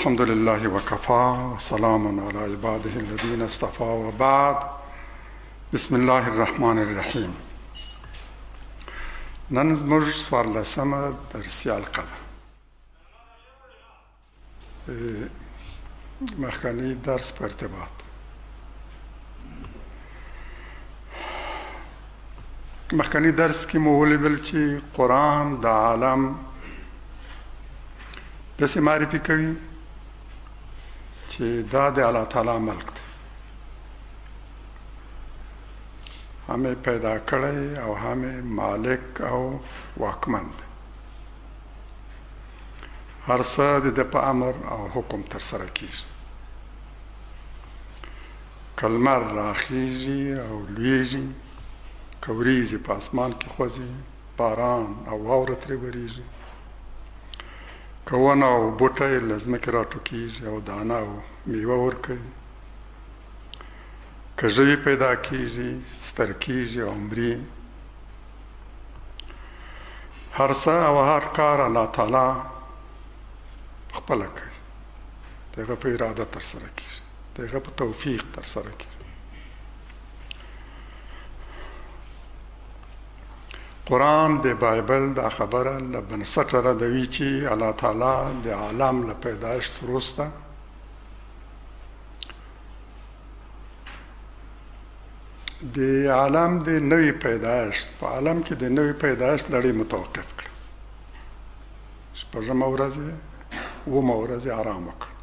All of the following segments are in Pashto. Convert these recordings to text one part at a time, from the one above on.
الحمد لله وکفا وسلام علی عباده الذین اصطفا وبعد بسم الله الرحمن الرحیم نن زموږ څوارلسمه درسي حلقه ده مخکنی درس په ارتباط مخکنی درس کې مو ولیدل چې قران د عالم د سه معرفي کوي چې دا د الله تعالی ملک دی همه پیدا کړی او همه مالک او واکمن دی هر څه د په امر او حکم تر سره کیږي که لمر راخېژي او لوېږي، که وریځې په اسمان کې خوځي، باران او واوره ترې ورېږي، که ونه او بوټی له ځمکې راټوکېږي او دانه او میوه ورکوي، که ژوي پیدا کېږي، ستر کېږي او مري، هر څه او هر کار الله تعالی خپله کوي، د هغه په اراده ترسره کېږي. د هغه په توفیق تر سره کړي قرآن د بایبل دا خبره له بنسټه ردوي چې الله تعالی د عالم له پیدایښت وروسته د عالم د نوې پیدایښت په عالم کې د نوې پیدایښت لړۍ متوقف کړه شپږمه ورځ اومه ورځ آرام وکړه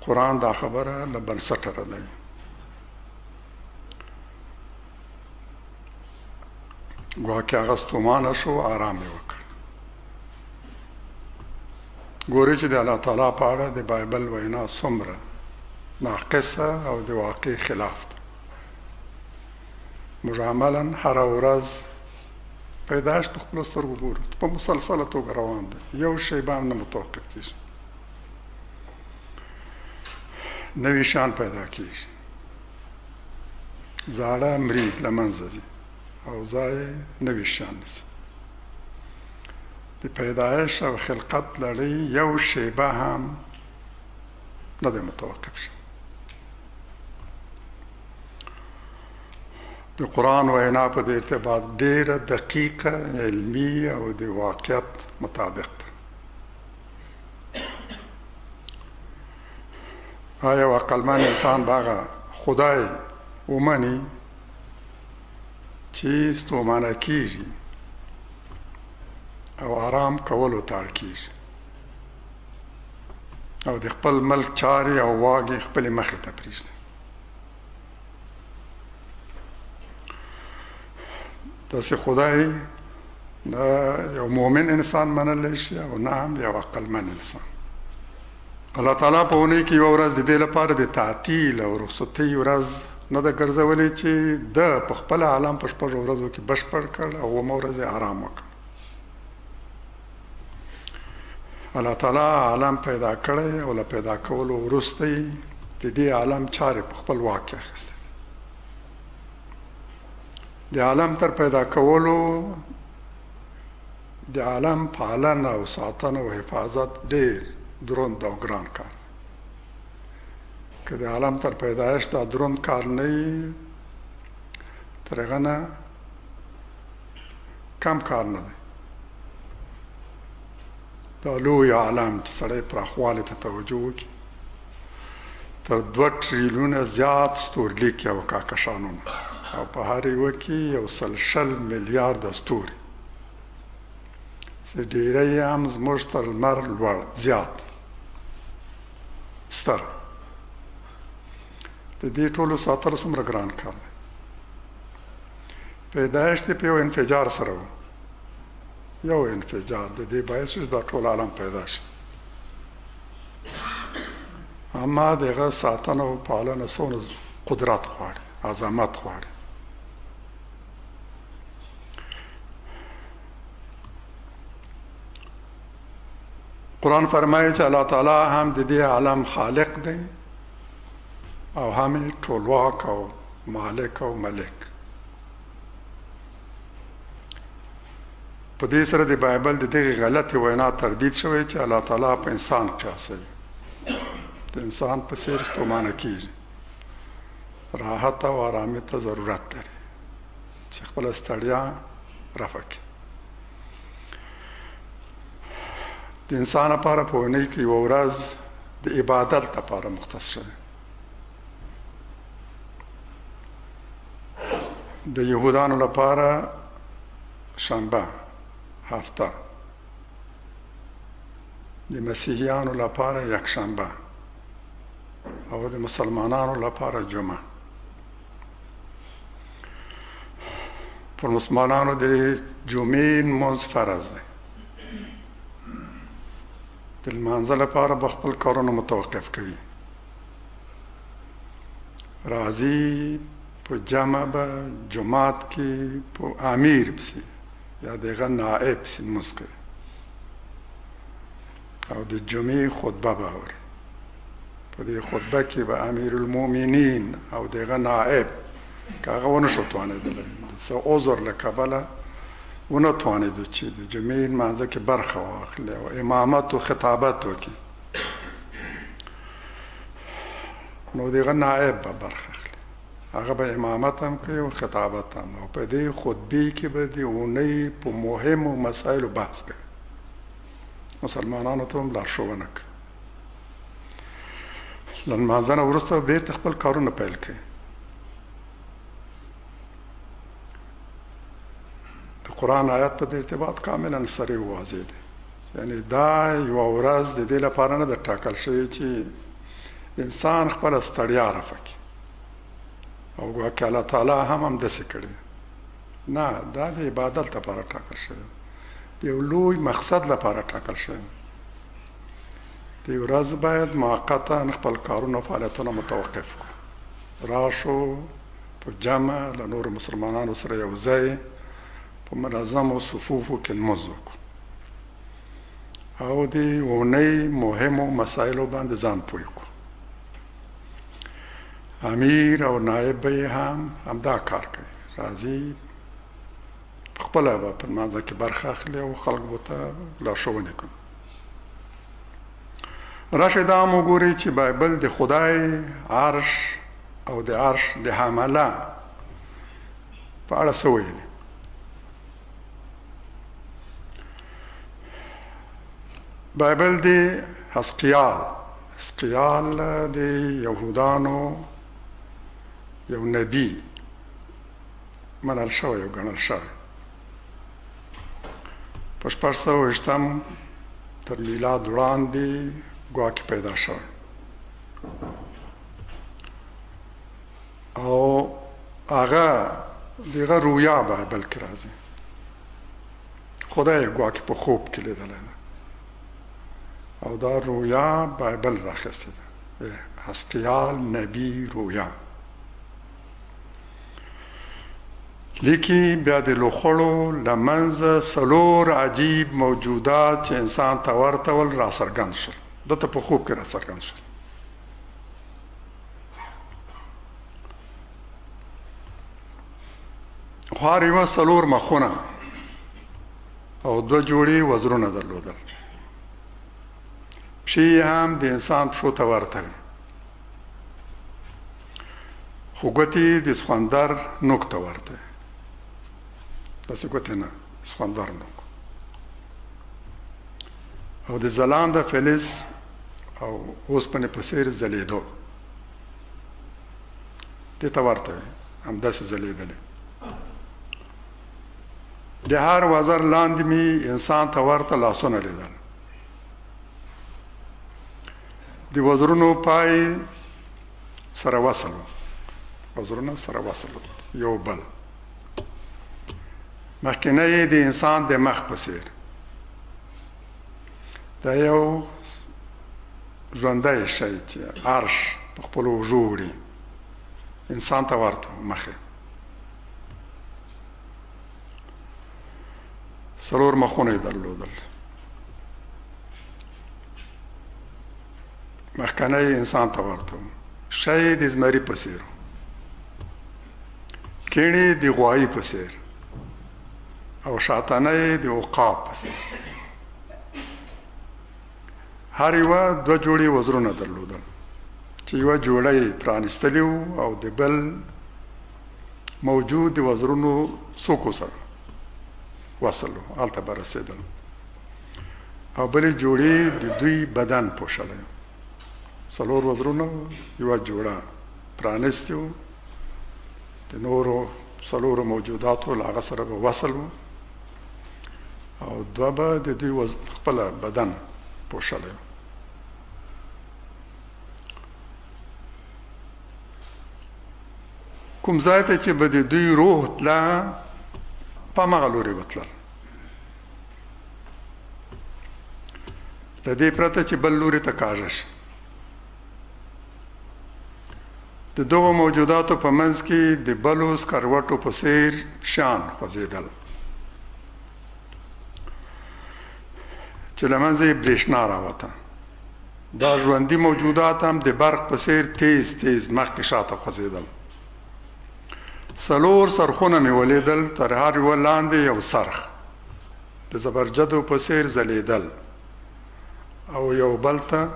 قران دا خبره له بنسټه ردوي ګواکې هغه ستومانه شو آرام یې وکړ ګوري چې د الله تعالی په اړه د بایبل وینا څومره ناقصه او د واقع خلاف ده موږ عملا هره ورځ پیدایښت په خپلو سترګو ګورو چې په مسلسله توګه روان دی یو شیبه هم نه متوقف کېږي نوي شان پیدا کېږي زاړه مري له منځه ځي او ځای نوي شان نیسي د پیدایش او خلقت لړۍ یو شیبه هم نه دی متوقف شوی د قرآن وینا په دې ارتباط ډېره دقیقه علمي او د واقعیت مطابق ده آیا یو عقلمن انسان به هغه خدای ومني چې ستومانه کېږي او آرام کولو ته اړ کېږي او د خپل ملک چارې او واګې خپلې مخې ته پرېږدي تاسو خدای دا یو مؤمن انسان منل شي او نه هم یو عقل من انسان الله تعالی په ونه کې یو ورځ د دې لپاره د تعطیل او رخصتۍ ورځ نه د ګرځولې چې د په خپل عالم په شپږ ورځو کې بشپړ کړ او ومه ورځ آرام وکړ الله تعالی عالم پیدا کړی او له پیدا کولو وروسته یې د دې عالم چارې په خپل واک کې اخیستې دي د عالم تر پیدا کولو د عالم پالنه او ساتنه او حفاظت ډېر دروند او ګران کار دی که د عالم تر پیدایش دا دروند کار نه وي تر هغه نه کم کار نه دی دا لوی عالم چې سړی پراخوالی ته توجه وکړي تر دوه ټریلیونه زیات ستورلیکې او کاکشانونه او په هر یوه کې یو سل شل میلیارده ستوري چې ډیری یې هم زموږ تر لمر لوړ زیات ستر د دې ټولو ساتل څومره ګران کار دی پیدایش دې په یو انفجار سره و یو انفجار د دې باعث چې دا ټول عالم پیدا شي اما دغه ساتنه او پالنه سونه قدرت غواړي عظمت غواړي قران فرمایي چې الله تعالی هم د دې عالم خالق دی او هم ټولواک او مالک او ملک په دې سره د بایبل د دغه غلطي وینا تردید شوی چې الله تعالی په انسان قیاسوي د انسان په څیر ستومانه کیږي راحت او آرامي ته ضرورت لري چې خپل ستړیا رفع کړي د انسان لپاره په ونې کې یو ورځ د عبادت لپاره مختص شوی د يهودانو لپاره شنبه هفته د مسیحیانو لپاره یک شنبه او د مسلمانانو لپاره جمعه پر مسلمانانو د جمعې منځ فرض دی د لمانځه لپاره به خپل کارونه متوقف کوي راځي په جمع به جماعت کې په امیر پسې یا دغه نائب پسې لمونځ کوي او د جمعې خطبه به اوري په دې خطبه کې به امیر المؤمنین او دغه نائب که هغه ونه شو توانېدلی د څه عذر له کبله ونه توانېدو چې د جمعې لمانځه کې برخه واخلي او امامت او خطابت وکړي نو دغه نائب به برخه اخلي هغه به امامت هم کوي او خطابت هم او په دې خطبه کې به د اونۍ په مهمو مسایلو بحث کوي مسلمانانو ته هم لارښوونه کوي له لمانځنه وروسته بېرته خپل کارونه پیل کوي د قرآن آیات په دې ارتباط کاملا سریع واضح دی یعنې دا یوه ورځ د دې لپاره نه ده ټاکل شوې چې انسان خپله ستړیا رفع کړي او ګواکې الله تعالی هم همداسې کړې نه دا د عبادت لپاره ټاکل شوې د یو لوی مقصد لپاره ټاکل شوې د ورځ باید موقتا خپل کارونه فعالیتونه متوقف کړو راشو په جمع له نور مسلمانانو سره یو ځای په منظمو صفوفو کې لمونځ وکړو او د اونۍ مهمو مسایلو باندې ځان پوه کړو امیر او نایب به هم همدا کار کوي راځي خپل به په مانځه کې برخه اخلي او خلکو ته لارښوونه کوي راشه دا مو ګوري چې بایبل د خدای عرش او د عرش د حمله په اړه څه ویلي بایبل دی حسقیال حسقیال د یهودانو یو نبی منل شوی یو ګڼل شوی په شپږ سوه ویشتم تر میلاد وړاندې ګواکې پیدا شوی او هغه دغه رویا به بلکې راځي خدای ګواکې په خوب کې لیدلی ده او دا رویا بایبل راخیستې ده حسقیال نبی رویا لیکي بیا د لوخړو لمنځ سلور عجیب موجودات چې انسان ته ورته ول را څرګند شول دته په خوب کې را څرګند شول خواري و سلور مخونه او دو جوړي وزرونه درلودل شي هم د انسان شو ته ورته خو ګوتی د سخندر نوک ته ورته بس ګوتی نه سخندر نوک او د زلان د فلز او اوسپنې په څیر ځلیدو دې ته ورته همداسې ځلیدلې د هر وزر لاندې می انسان ته ورته لاسونه لیدل د وزرونو پای سره وصل وزرونه سره وصل یو بل مخکنه د انسان د مخ په څیر دا یو ژوندی شی چې عرش په خپل وجو وړي انسان ته ورته مخه سرور مخونه درلودل مخکنه انسان ته ورته شی د زمری په څیر کېڼې د غوایي په څېر او شاتانه یې د عقاب په څېر هر یوه دوه جوړې وزرونه درلودل چې یوه جوړه یې پرانیستلې او د بل موجود د وزرونو څوکو سره وصل و هلته به رسېدل او بلې جوړې د دوی بدن پوښلی څلور وزرونه یو جوړه پرانیستي وو د نورو څلورو موجوداتو له هغه سره به وصل وو او دوه به د دوی خپل بدن پوښلی وو کوم ځای ته چې به د دوی روح تله په مغلوري وتلل د دې پرته چې بل لوري ته کاږه شي د دغو موجوداتو په منځ کې د بلو سکروټو په څیر شان خوځېدل چې له منځه یې برېښنا راوته دا ژوندي موجودات هم د برق په څیر تیز تیز مخکې شاته خوځېدل څلور سرخونه مې ولیدل تر هر یو لاندې یو سرخ د زبرجدو په سیر زلیدل او یو بل ته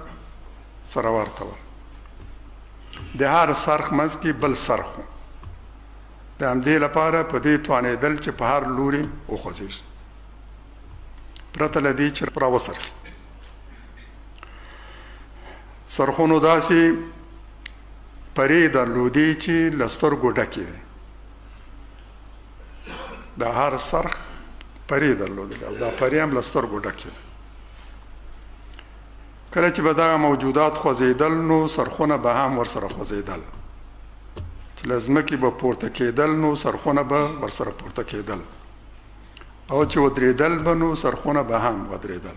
سره ورته ول د هر سرخ منځ کې بل سرخ و د همدې لپاره په دې توانېدل چې په هر لوري وخوځي پرته لدی چې را وسر سرخونو داسې پرې درلودې چې له سترګو ډکې وې د هر څرخ پرې درلودل او دا پرې هم له سترګو ډکې وې کله چې به دغه موجودات خوځېدل نو سرخونه به هم ورسره خوځېدل چې له ځمکې به پورته کېدل نو سرخونه به ورسره پورته کېدل او چې ودرېدل به نو سرخونه به هم ودرېدل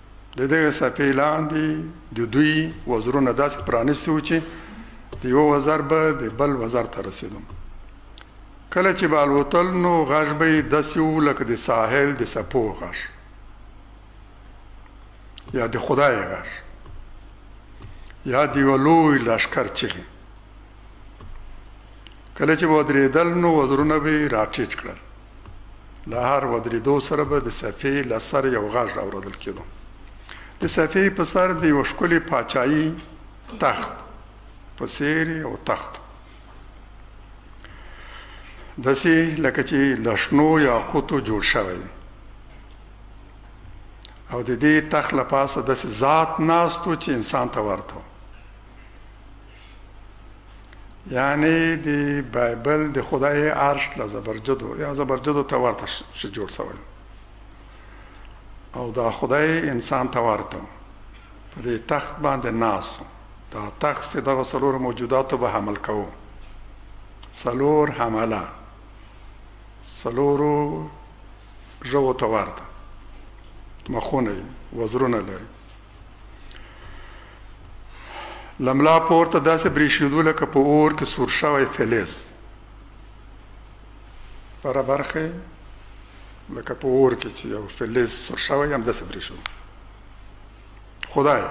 د دغې څپې لاندې د دوی وزرونه داسې پرانیستي وو چې د یوه وزر به د بل وزر ته رسېدو کله چې به الوتل نو غږ به یې داسې و لکه د ساحل د څپو غږ یا د خدای غږ یا د یوه لوی لښکر چغې کله چې به ودرېدل نو وزرونه به یې راټیټ کړل له هر ودرېدو سره به د صفې له سره یو غږ راورېدل کېدو د صفې په سر د یو ښکلي پاچایي تخت په څیر او تخت دسې لکه چې لشنو یا قوتو جوړ شوی او د دې تخت له پاسه داسې ذات ناستو چې انسان ته ورته یعنی د بایبل د خدای عرش له زبرجدو یا زبرجدو ته ورته شي جوړ شوی او دا خدای انسان ته ورته په دې تخت باندې ناس دا تخت چې دغه سلور موجوداتو به حمل کوو سلور حمله سلورو ژوو ته ورته مخونه وزرونه لري لملا پورته داسې بریښېدو لکه په اور کې سور شوی فلز پره برخه لکه په اور کې چې یو فلز سور شوی هم داسې بریښو خدای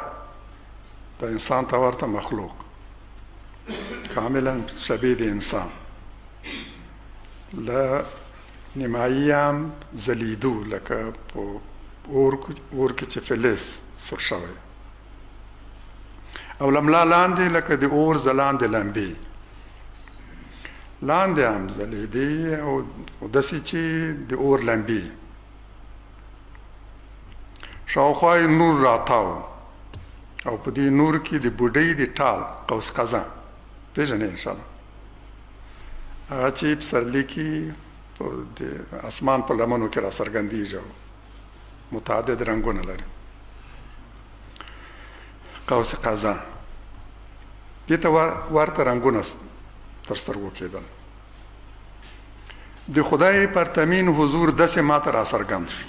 د انسان ته ورته مخلوق کاملا شبیه د انسان له نیماییان ځلیدو لکه په اور اور کې چې فلز سور شوی او لملا لاندې لکه د اور ځلاندې لمبې لاندې هم ځلېدې او داسې چې د اور لمبې شاوخوا یې نور راتاو او په دې نور کې د بوډۍ د ټال قوس قزا پېژنې انشاءالله هغه چې پسرلی کې په اسمان په لمنو کې را څرګندېږي او متعدد رنګونه لري قوس قزا دې ته ورته رنګونه تر سترګو کېدل د خدای پرتمین حضور دسه ماته را څرګند شو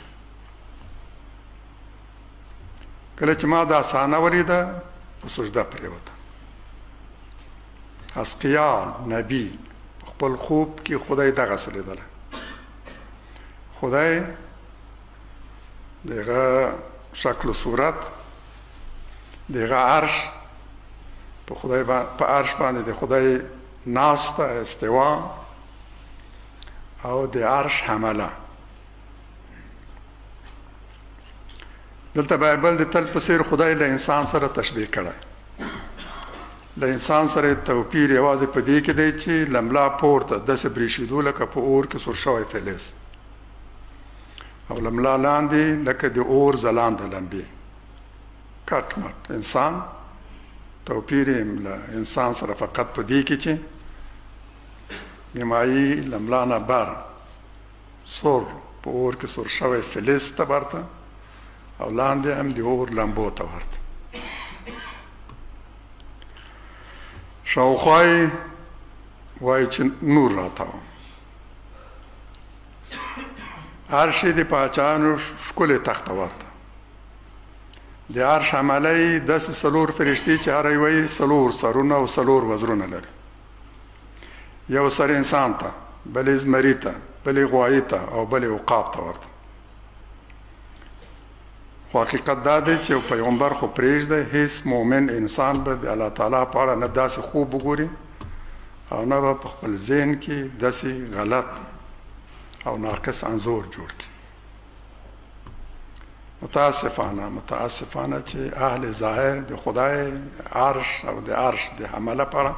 کله چې ما دا سانه ولیده په سجده پریوته حسقیال نبی په خپل خوب کې خدای دغه څه لیدله خدای دغه شکل و صورت دغه عرش په خدای با... په عرش باندې د خدای ناسته استوا او د عرش حمله دلته بایبل د تل په څیر خدای له انسان سره تشبیه کړی له انسان سره توپیر یوازې په دې کې دی چې لملا پورته د سبریشیدو لکه په اور کې سور شوی فلز او لملا لاندې لکه د اور ځلاند لمبې کټ مټ انسان توپیر یې له انسان سره فقط په دې کې چې نیمایي لملا نه بار سور، په اور کې سور شوی فلز ته ورته او لاندې هم د اور لمبو ته ورته شاوخوا یې وایي چې نور راتاو هر شي د پاچانو ښکلې تخته ورته د عرش عملی داسې څلور فرشتې چې هر یوه یې څلور سرونه او څلور وزرونه لري یو سر انسان ته بلې زمری ته بلې غوایي ته او بلې عقاب ته ورته خو حقیقت دا دی چې پیغمبر خو پرېږده هیڅ مؤمن انسان به د الله تعالی په اړه نه داسې خوب وګوري او نه به په خپل ذهن کې داسې غلط او ناقص انځور جوړ کړي متاسفانه متاسفانه چې اهل ظاهر د خدای عرش او د عرش د حمله پړه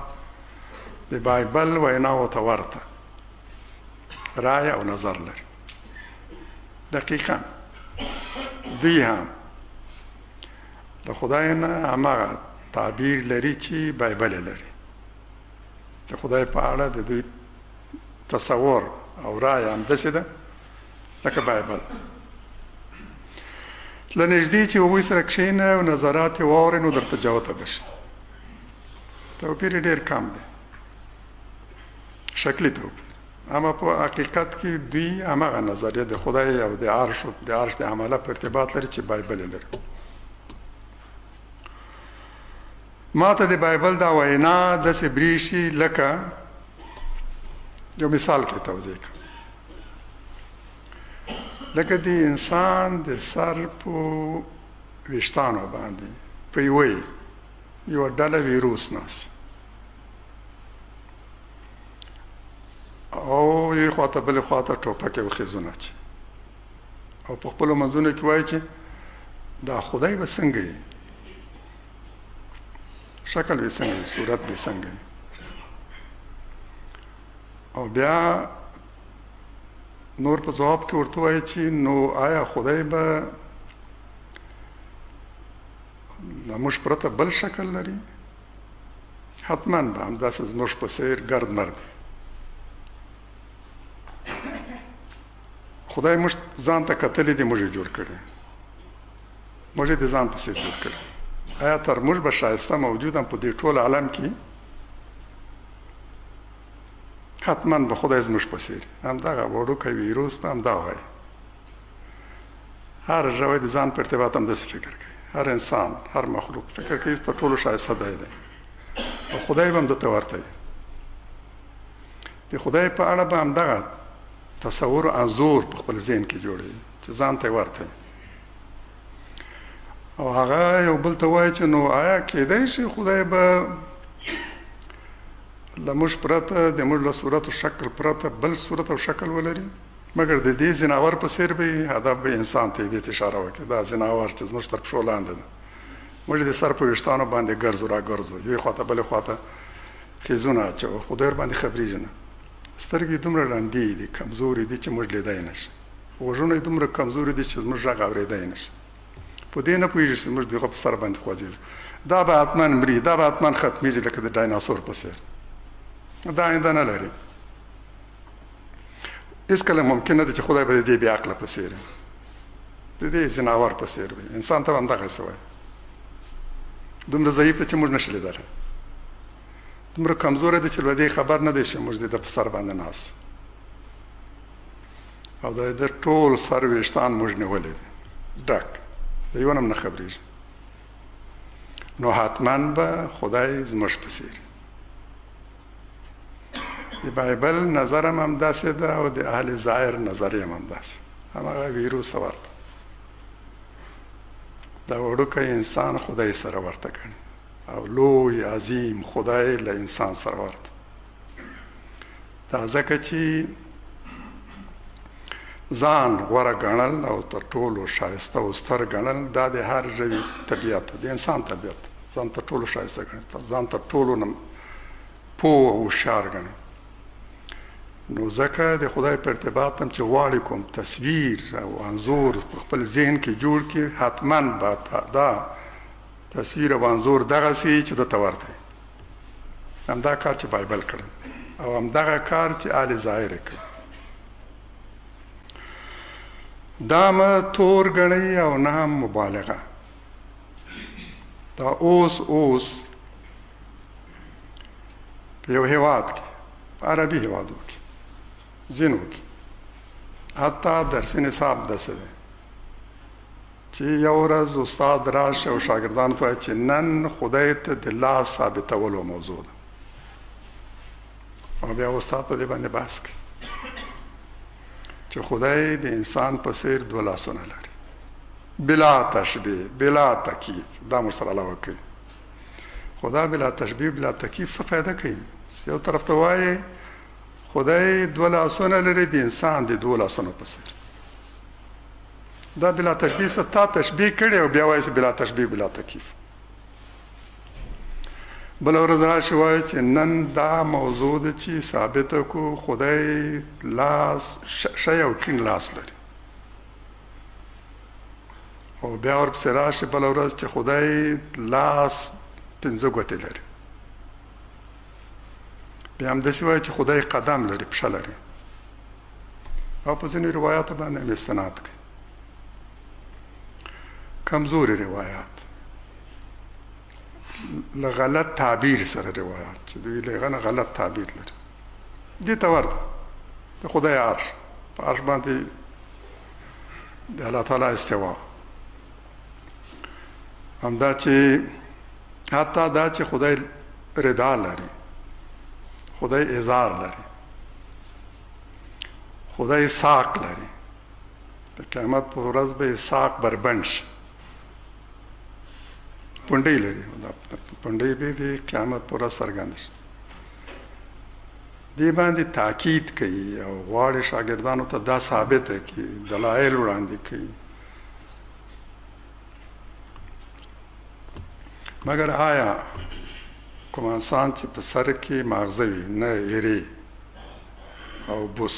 د بایبل وینا او تورته رای او نظر لري دقیقا دی هم د خدای نه هغه تعبیر لري چې بایبل لري د خدای په اړه د دوی تصور او رای هم دسه ده لکه بایبل له نږدې چې هغوی سره کښېنه او نظرات یې واورې نو درته جوته به شي توپیر ډېر کم دی شکلي توپیر اما په حقیقت کې دوی همغه نظریه د خدای او د عرش او د عرش د عمله په ارتباط لري چې بایبل لري ما ته د بایبل دا وینا د سبریشي لکه یو مثال کې توضیح کوم لکه د انسان د سر په ویشتانو باندې په یوه یو ډله ویروس ناس او یو خواته بل خواته ټوپکې وخیزونه چې او په خپل منځونه کې وایي چې دا خدای به څنګه یې شکل به څنګه صورت به څنګه او بیا نور په جواب کې ورته وایي چې نو آیا خدای به د موږ پرته بل شکل لري حتما به همداسې زموږ په سیر ګرد مرد خدای موږ ځان ته کتلې دي موږ جوړ کړي موږ دې ځان په سیر جوړ کړي آیا تر موږ به شایسته موجودم په دې ټول عالم کې حتما به خدای زموږ په څیر همدغه وړوکی ویروس به همدا وایي هر ژوی د ځان په ارتباط هم داسې فکر کوي هر انسان هر مخلوق فکر کوي تر ټولو شایسته دی دی او خدای به هم دته ورته د خدای په اړه به همدغه تصور او انظور په خپل ذهن کې جوړي چې ځان ته ورته او هغه یو بل ته وایي چې نو آیا کېدای شي خدای به لمش پرته د موږ له صورت او شکل پرته بل صورت او شکل ولري مګر د دې زناور په سیر به هدف به انسان ته دې اشاره وکړي دا زناور چې زموږ تر پښو لاندې ده موږ د سر په وشتانو باندې ګرځو را ګرځو یوې خواته بلې خواته خیزونه اچوو خدای ور باندې خبرېږي نه سترګې دومره ړندې دي کمزورې دي چې موږ لیدای نشي غوږونه یې دومره کمزوري دي چې زموږ غږ اورېدای یې نه شي. په دې نه پوهېږي چې زموږ د هغه په سر باندې خوځېږو. دا به حتما مري، دا به حتما ختمېږي لکه د ډایناسور په څېر. دا آینده نه لري. هېڅکله ممکن نه ده چې خدای به د دې بې عقله په څېر وي. د دې ځناور په څیر وي انسان ته هم دغه سوی دومره ضعیف چې موږ نشو لیدل دومره کمزور دی چې لدې خبر نه دی چې موږ د په سر باندې ناس او دا د ټول سر ویشتان موږ نیولې دي ډک د یو نم نه خبرېږي نو حتما به خدای زموږ په څیر د بایبل نظر هم همداسې ده او د اهل ظاهر نظر هم همداسې هماغه ویروس ته ورته دا وړوکی انسان خدای سره ورته کړي او لوی عظیم خدای له انسان سره ورته دا ځکه چې ځان غوره ګڼل او تر ټولو شایسته او ستر ګڼل دا د هر ژوي طبیعت د انسان طبیعت ځان تر ټولو شایسته ګڼل ځان تر ټولو نم پو او شار ګڼل نو ځکه د خدای په ارتباط هم چې واړی کوم تصویر او انزور په خپل ذهن کې جوړ کې حتمان به دا تصویر او انځور دغسې چې ده ته ورته وي. همدا کار چې بایبل کړی او همدغه کار چې آل ظاهر یې کړی. دا مه تور ګڼئ او نه هم مبالغه. دا اوس اوس په یو هېواد کې په عربي هېوادو کې ځینو کې حتی درسي نصاب داسې دی چې یو ورځ استاد راشه او شاګردانو ته چې نن خدای ته د لاس ثابتولو موضوع ده او بیا استاد په دې باندې بحث کوي چې خدای د انسان په څیر دوه لاسونه لري بلا تشبیه بلا تکیف دا مسله علاوه کوي خدا بلا تشبیه بلا تکیف څه فائدہ کوي یو طرف ته وایي خدای دوه لاسونه لري د انسان د دوه لاسونو په څیر دا بلا تشبیه سره تا تشبیه کړي او بیا وایي چې بلا تشبیه بلا تکیف بل ورځ راشي وایي چې نن دا موضوع ده چې ثابت کو خدای لاس شی او ټین لاس لري او بیا ورپسې راشي بل ورځ چې خدای لاس پنځه ګوتې لري بیا هم داسې وایي چې خدای قدم لري پښه لري او په ځینې روایاتو باندې هم استناد کوي کمزوري روایات له غلط تعبیر سره روایات چې دوی له غنه غلط تعبیر لري دې ته ورته د خدای عرش په عرش باندې د الله تعالی استوا همدا چې حتی دا چې خدای رضا لري خدای ازار لري خدای ساق لري د قیامت په ورځ به ساق بربند شي پونډې لري دا پونډې به د قیامت پر ورځ څرګند شي دی باندې تاکید کوي او غواړي شاګردانو ته دا ثابت کړي دلایل وړاندې کړي مګر آیا کوم انسان چې په سر کې ماغزه وي نه ایرې او بوس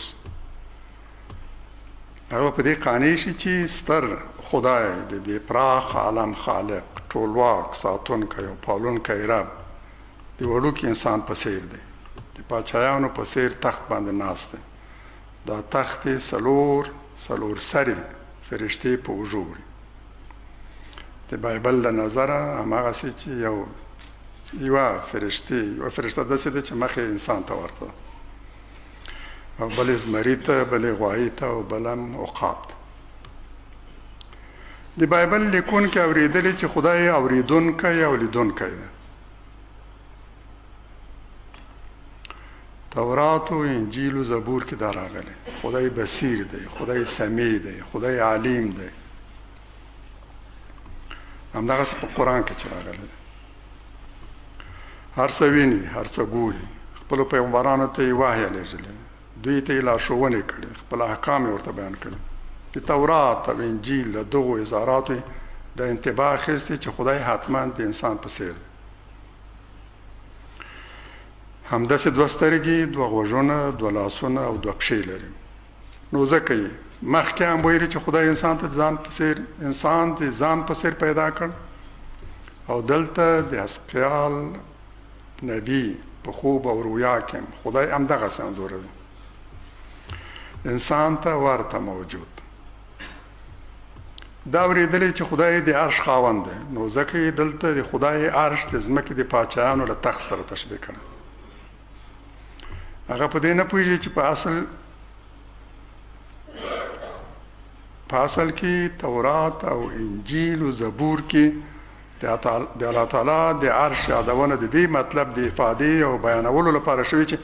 هغه په دې قانع شي چې ستر خدای د دې پراخ عالم خالق ټولواک ساتونکی او پالونکی رب د وړوکي انسان په څیر دی د پاچایانو په څیر تخت باندې ناست دی دا تختې څلور څلور سرې فرشتې په اوږو وړي د بایبل له نظره هماغسې چې یو یوه فرشتې یوه فرشته داسې ده چې مخې انسان ته ورته او بلې زمري ته بلې غوایي ته او بل هم عقاب ته د بایبل لیکونکي اورېدلي چې خدای اورېدونکی او لیدونکی دی تورات او انجیل او زبور کې دا راغلی خدای بصیر دی خدای سمیع دی خدای علیم دی همدغه په قران کې چې راغلی دی هر څه ویني هر څه ګوري خپل پیغمبرانو ته یې وحی لېږلی دوی ته یې لارښوونې کړې خپل احکام یې ورته بیان کړي د تورات او انجیل له دغو اظهاراتو د انتباه اخیستې چې خدای حتما د انسان په څیر دی همداسې دوه سترګې دوه غوږونه دوه لاسونه او دوه پښې لري نو ځکه یې مخکې هم ویلي چې خدای انسان ته ځان په څیر انسان د ځان په څیر پیدا کړ او دلته د اسقیال نبی په خوب او رویا کې خدای هم دغه سنځوروي انسان ته ورته موجود دا ورېدلې چې خدای د عرش خاوند دی نو ځکه یې دلته د خدای عرش د ځمکې د پاچایانو له تخت سره تشبیه کړه هغه په دې نه پوهېږي چې په اصل په اصل کې تورات او انجیل او زبور کې د الله تعالی د عرش یادونه د دې مطلب د افادې او بیانولو لپاره شوې چې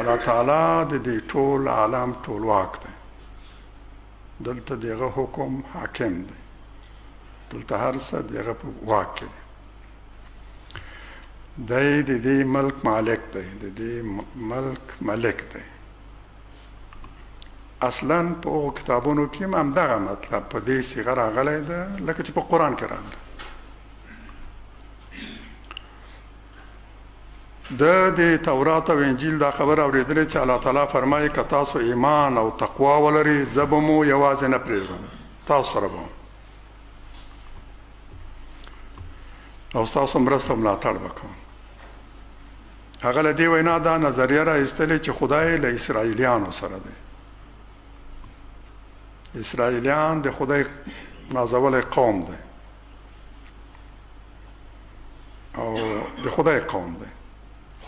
الله تعالی د دې ټول عالم ټولواک دی دلته د هغه حکم حاکم دی دلته هر څه د هغه په واک کې دی دی د دې ملک مالک دی د دې ملک ملک دی اصلا په هغو کتابونو کې هم همدغه مطلب په دې صیغه راغلی ده لکه چې په قرآن کې راغلی ده د تورات او انجیل دا خبره اورېدلې چې الله تعالی فرمایي که تاسو ایمان او تقوا ولرئ زه به مو یوازې نه پرېږدم تاسو سره به او ستاسو مرسته ملاتړ وکړم هغه له دې وینا دا نظریه را ایستلې چې خدای له اسرایلیانو سره دی اسرایلیان د خدای نازولی قوم دی او د خدای قوم دی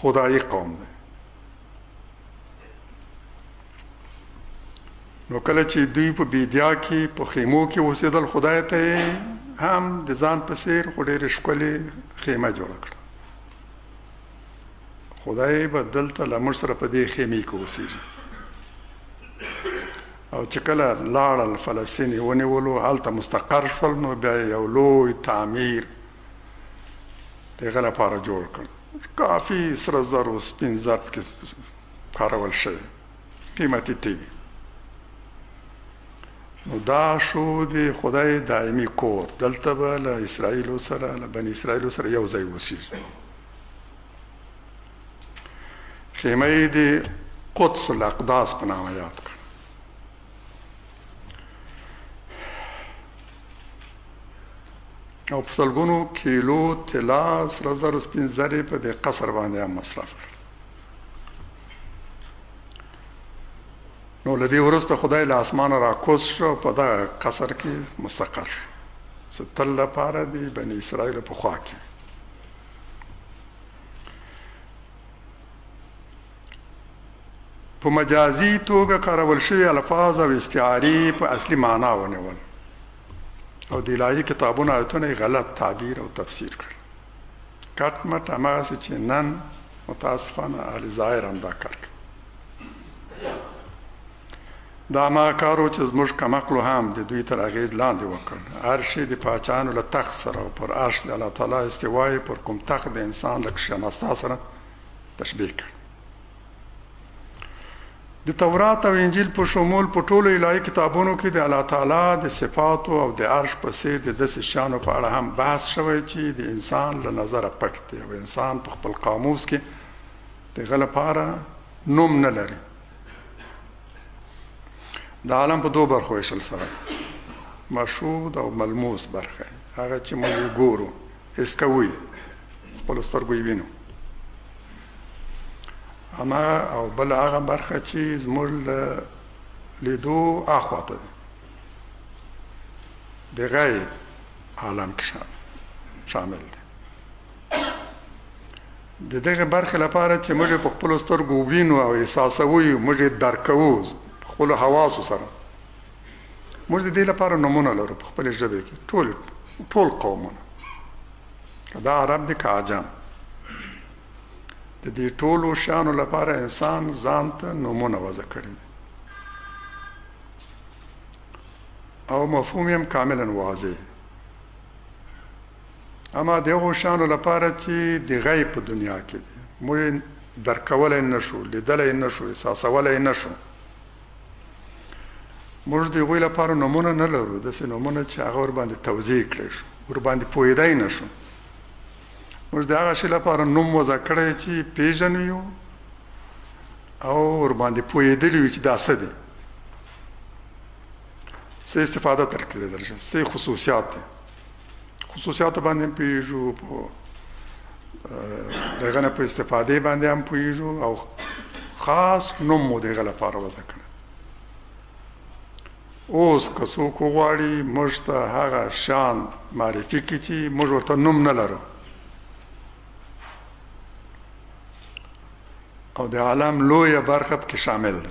خدای قوم دی نو کله چې دوی په بیدیا کې په خیمو کې اوسېدل خدای ته هم د ځان په څیر خو ډېرې ښکلې خیمه جوړه کړه خدای به دلته له موږ سره په دې خیمې کې اوسېږي او چې کله لاړل فلسطین یې ونیولو هلته مستقر شول نو بیا یې یو لوی تعمیر د هغه لپاره جوړ کړ کافي سره زر او سپین زر پکې کارول شوی قیمتي تیږي نو دا شو د خدای دایمي کور دلته به له اسرائیلو سره له بني اسرائیلو سره یو ځای اوسېږي خیمه یې د قدس الاقداس په نامه یاد کړ او په سلګونو کیلو طلا سره زر سپین زرې په دې قصر باندې هم مصرف کړ نو لدی ورسته خدای له اسمانه راکوز شو په دغه قصر کې مستقر شو ستل لپاره دی بنی اسرائیل په خوا کې په مجازي توګه کارول شوی الفاظ او استعاری په اصلي معنا ونیول او د الهي کتابونو آیتونه غلط تعبیر او تفسیر کړ کټ مټ هماغسې چې نن متاسفانه اهل ظاهر هم دا کار کوي دا هماغه کار و چې زموږ کمعقلو هم د دوی تر اغېز لاندې وکړ. عرش یې د پاچایانو له تخت سره او پر عرش د الله تعالی استوا یې پر کوم تخت د انسان له کښېناستا سره تشبیه کړ. د تورات او انجیل په شمول په ټولو الهي کتابونو کې د الله تعالی د صفاتو او د عرش په څیر د داسې شیانو په اړه هم بحث شوی چې د انسان له نظره پټ دی او انسان په خپل قاموس کې د هغه لپاره نوم نه لري. د عالم په دوه برخو ویشل سره مشهود او ملموس برخه هغه چې موږ ګورو هیڅ کوي خپل سترګو یې وینو اما او بل هغه برخه چې زموږ له لیدو اخواته ده د غیب عالم کې شامل ده د دغې برخې لپاره چې موږ یې په خپلو سترګو وینو او احساسوو یې، موږ یې درک کوو په خپلو حواسو سره. موږ د دې لپاره نومونه لرو په خپلې ژبې کې، ټول ټول قومونه، که دا عرب دی که عجم. د دې ټولو شیانو لپاره انسان ځان ته نومونه وضع کړي او مفهوم یې هم کاملا واضح اما د هغو شانو لپاره چې د غیب په دنیا کې دي موږ درک کولای نه شو لیدلای نه شو احساسولای نه شو موږ د غوی لپاره نمونه نه لرو د سې نمونه چې هغه ور باندې توضیح کړی شو ور باندې پوهېدای نه شو موږ د هغه شي لپاره نوم وځه کړی چې پیژنو یو او ور باندې پوهېدلی وي چې دا څه دی څه استفاده ترکړې درشه څه خصوصیات دی خصوصیاتو باندې هم پوهېږو په دغه نه په استفادې باندې هم پوهېږو او خاص نوم مو دغه لپاره وضع کړ اوس که څوک وغواړي موږ ته هغه شان معرفي کړي چې موږ ورته نوم نه لرو او د عالم لویه برخه پکې شامل ده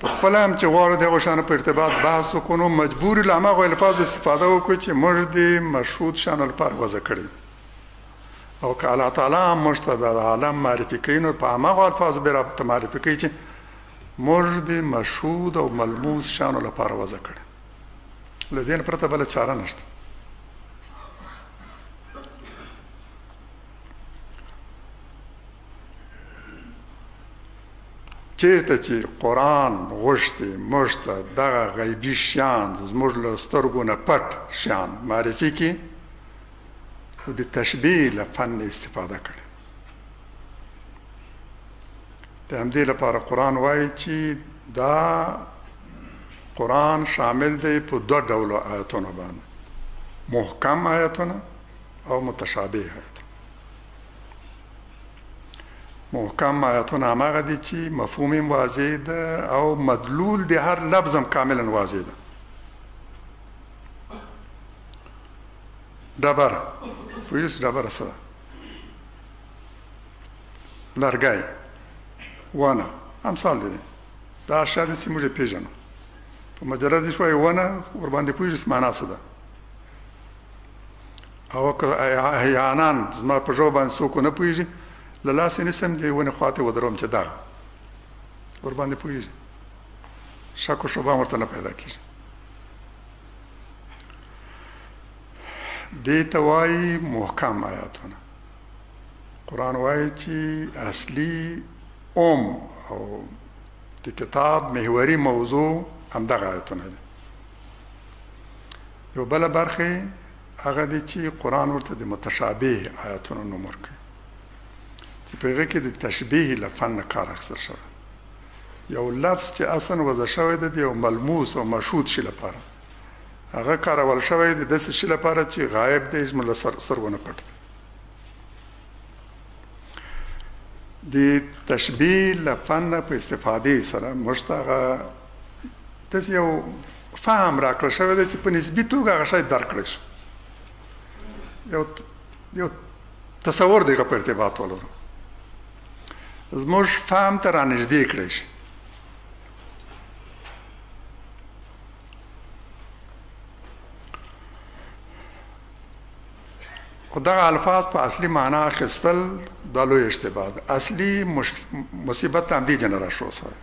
په خپل هم چې غواړو دغه شانو په ارتباط بحث وکړو مجبور له هغه الفاظ استفاده وکړو چې موږ د مشهود شانو لپاره وضع کړی او که الله تعالی هم موږ ته د عالم معرفي کوي نو په هغه الفاظ به رابطه معرفي کوي چې موږ د مشهود او ملموس شانو لپاره وضع کړی له دین پرته بل چاره نشته چیرته چې قران غوښتي مشته دغه غیبی شیان زموږ له سترګو نه پټ شیان معرفي کی او د تشبیه له فن استفاده کړي د همدې لپاره قران وایي چې دا قران شامل دی په دوه ډولو آیتونو باندې محکم آیتونه او متشابه آیتونه محکم آیتونه هغه دي چې مفهوم هم واضح ده او مدلول د هر لفظ هم کاملا واضح ده ډبره فیوس ډبره سره لرګی ونه امثال دي دا اشیاء دي چې موږ پیژنو په مجرد شوي ونه ور باندې پوهیږو معنا څه ده او احیانان زما په ژو باندې څوک نه پوهېږي له لاسې نیسم دې ونې خواته ودروم چې دغه ور باندې پوهېږي شک و شبه ورته نه پیدا کېږي دې ته وایي محکم آیاتونه قرآن وایي چې اصلي اوم او د کتاب محوري موضوع همدغه آیتونه دي یو بله برخه یې هغه دی چې قرآن ورته د متشابه آیاتونو نوم ورکوي چې په هغه کې د تشبیه له فنه کار اخیستل شوی یو لفظ چې اصلا وضع شوی دی د یو ملموس او مشهود شي لپاره هغه کارول شوی دی داسې شي لپاره چې غایب دی زموږ له سر سرونه پټ دی د تشبیه له فنه په استفادې سره موږ ته هغه داسې یو فهم راکړل شوی دی چې په نسبي توګه هغه شی درک کړی شو یو یو تصور دغه په ارتباط ولرو زموږ فهم ته رانږدې کړی شي خو دغه الفاظ په اصلي معنا اخیستل د لوی اشتباه ده اصلي مصیبت هم دې جنرال شو سره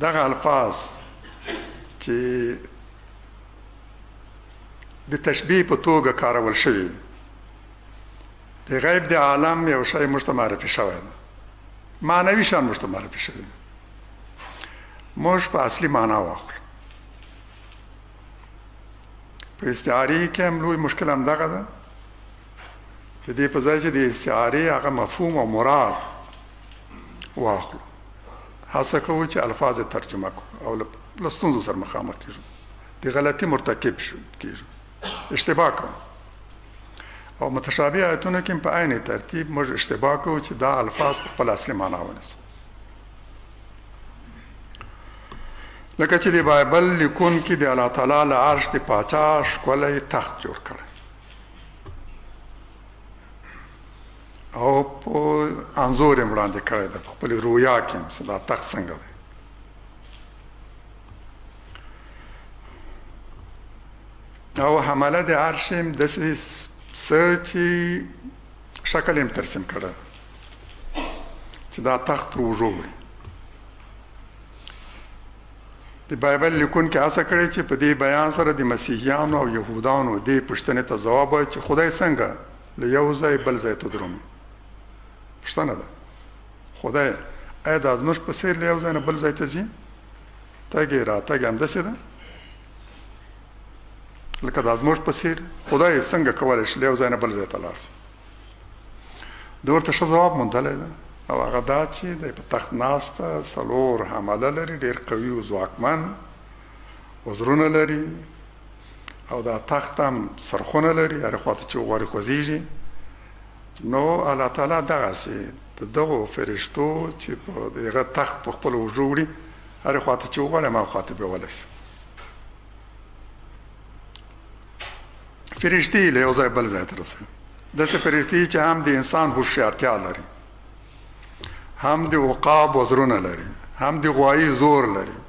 دغه الفاظ چې د تشبیه په توګه کارول شوی د غیب د عالم یو شی مشتمارفي شوی دی معنوي شان مشتمارفي شوی دی موږ په اصلي معنا واخلو په استعاری کې هم لوی مشکل هم دغه ده د دې په ځای چې د استعاری هغه مفهوم او مراد واخلو هڅه کوو چې الفاظ ترجمه کو او له ستونزو سره مخامخ کیږو د غلطي مرتکب شو کیږو اشتباه کوو او متشابه آیتونو کې په عین ترتیب موږ اشتباه کوو چې دا الفاظ په خپل اصلي معنا ونیسو لکه چې د بایبل لیکون کې د الله تعالی له عرش د پاچا ښکلی تخت جوړ کړی او په انزور یې وړاندې کړی ده په خپلې رویا کې هم دا تخت څنګه دی او حمله د عرش هم داسې څه چې شکل یې هم ترسیم کړی چې دا تخت پر اوږو وړي د بایبل لیکونکي هڅه کړې چې په دې بیان سره د مسیحیانو او یهودانو دې پوښتنې ته ځواب وایي چې خدای څنګه له یو ځای بل ځای ته درومي. پوښتنه ده، خدای ایا د ازمښت په څېر له یو ځای نه بل ځای ته ځي؟ تګ یې راتګ یې همداسې ده لکه د ازمښت په څېر؟ خدای څنګه کولی شي له یو ځای نه بل ځای ته لاړ شي؟ ده ورته ښه ځواب موندلی دی او هغه دا چې دی په تخت ناسته څلور حمله لري، ډېر قوي او ځواکمن وزرونه لري، او دا تخت هم سرخونه لري هر خواته چې وغواړي خوځيږي نو الله تعالی دغه سي دغه فرشتو چې په دغه تخت په خپل وجو وړي هر خواته چې وغواړي ما خواته به ولس فرشتي له یو ځای بل ځای ته رسي داسې فرشتي چې هم د انسان هوښیارتیا لري هم د عقاب وزرونه لري هم د غوایی زور لري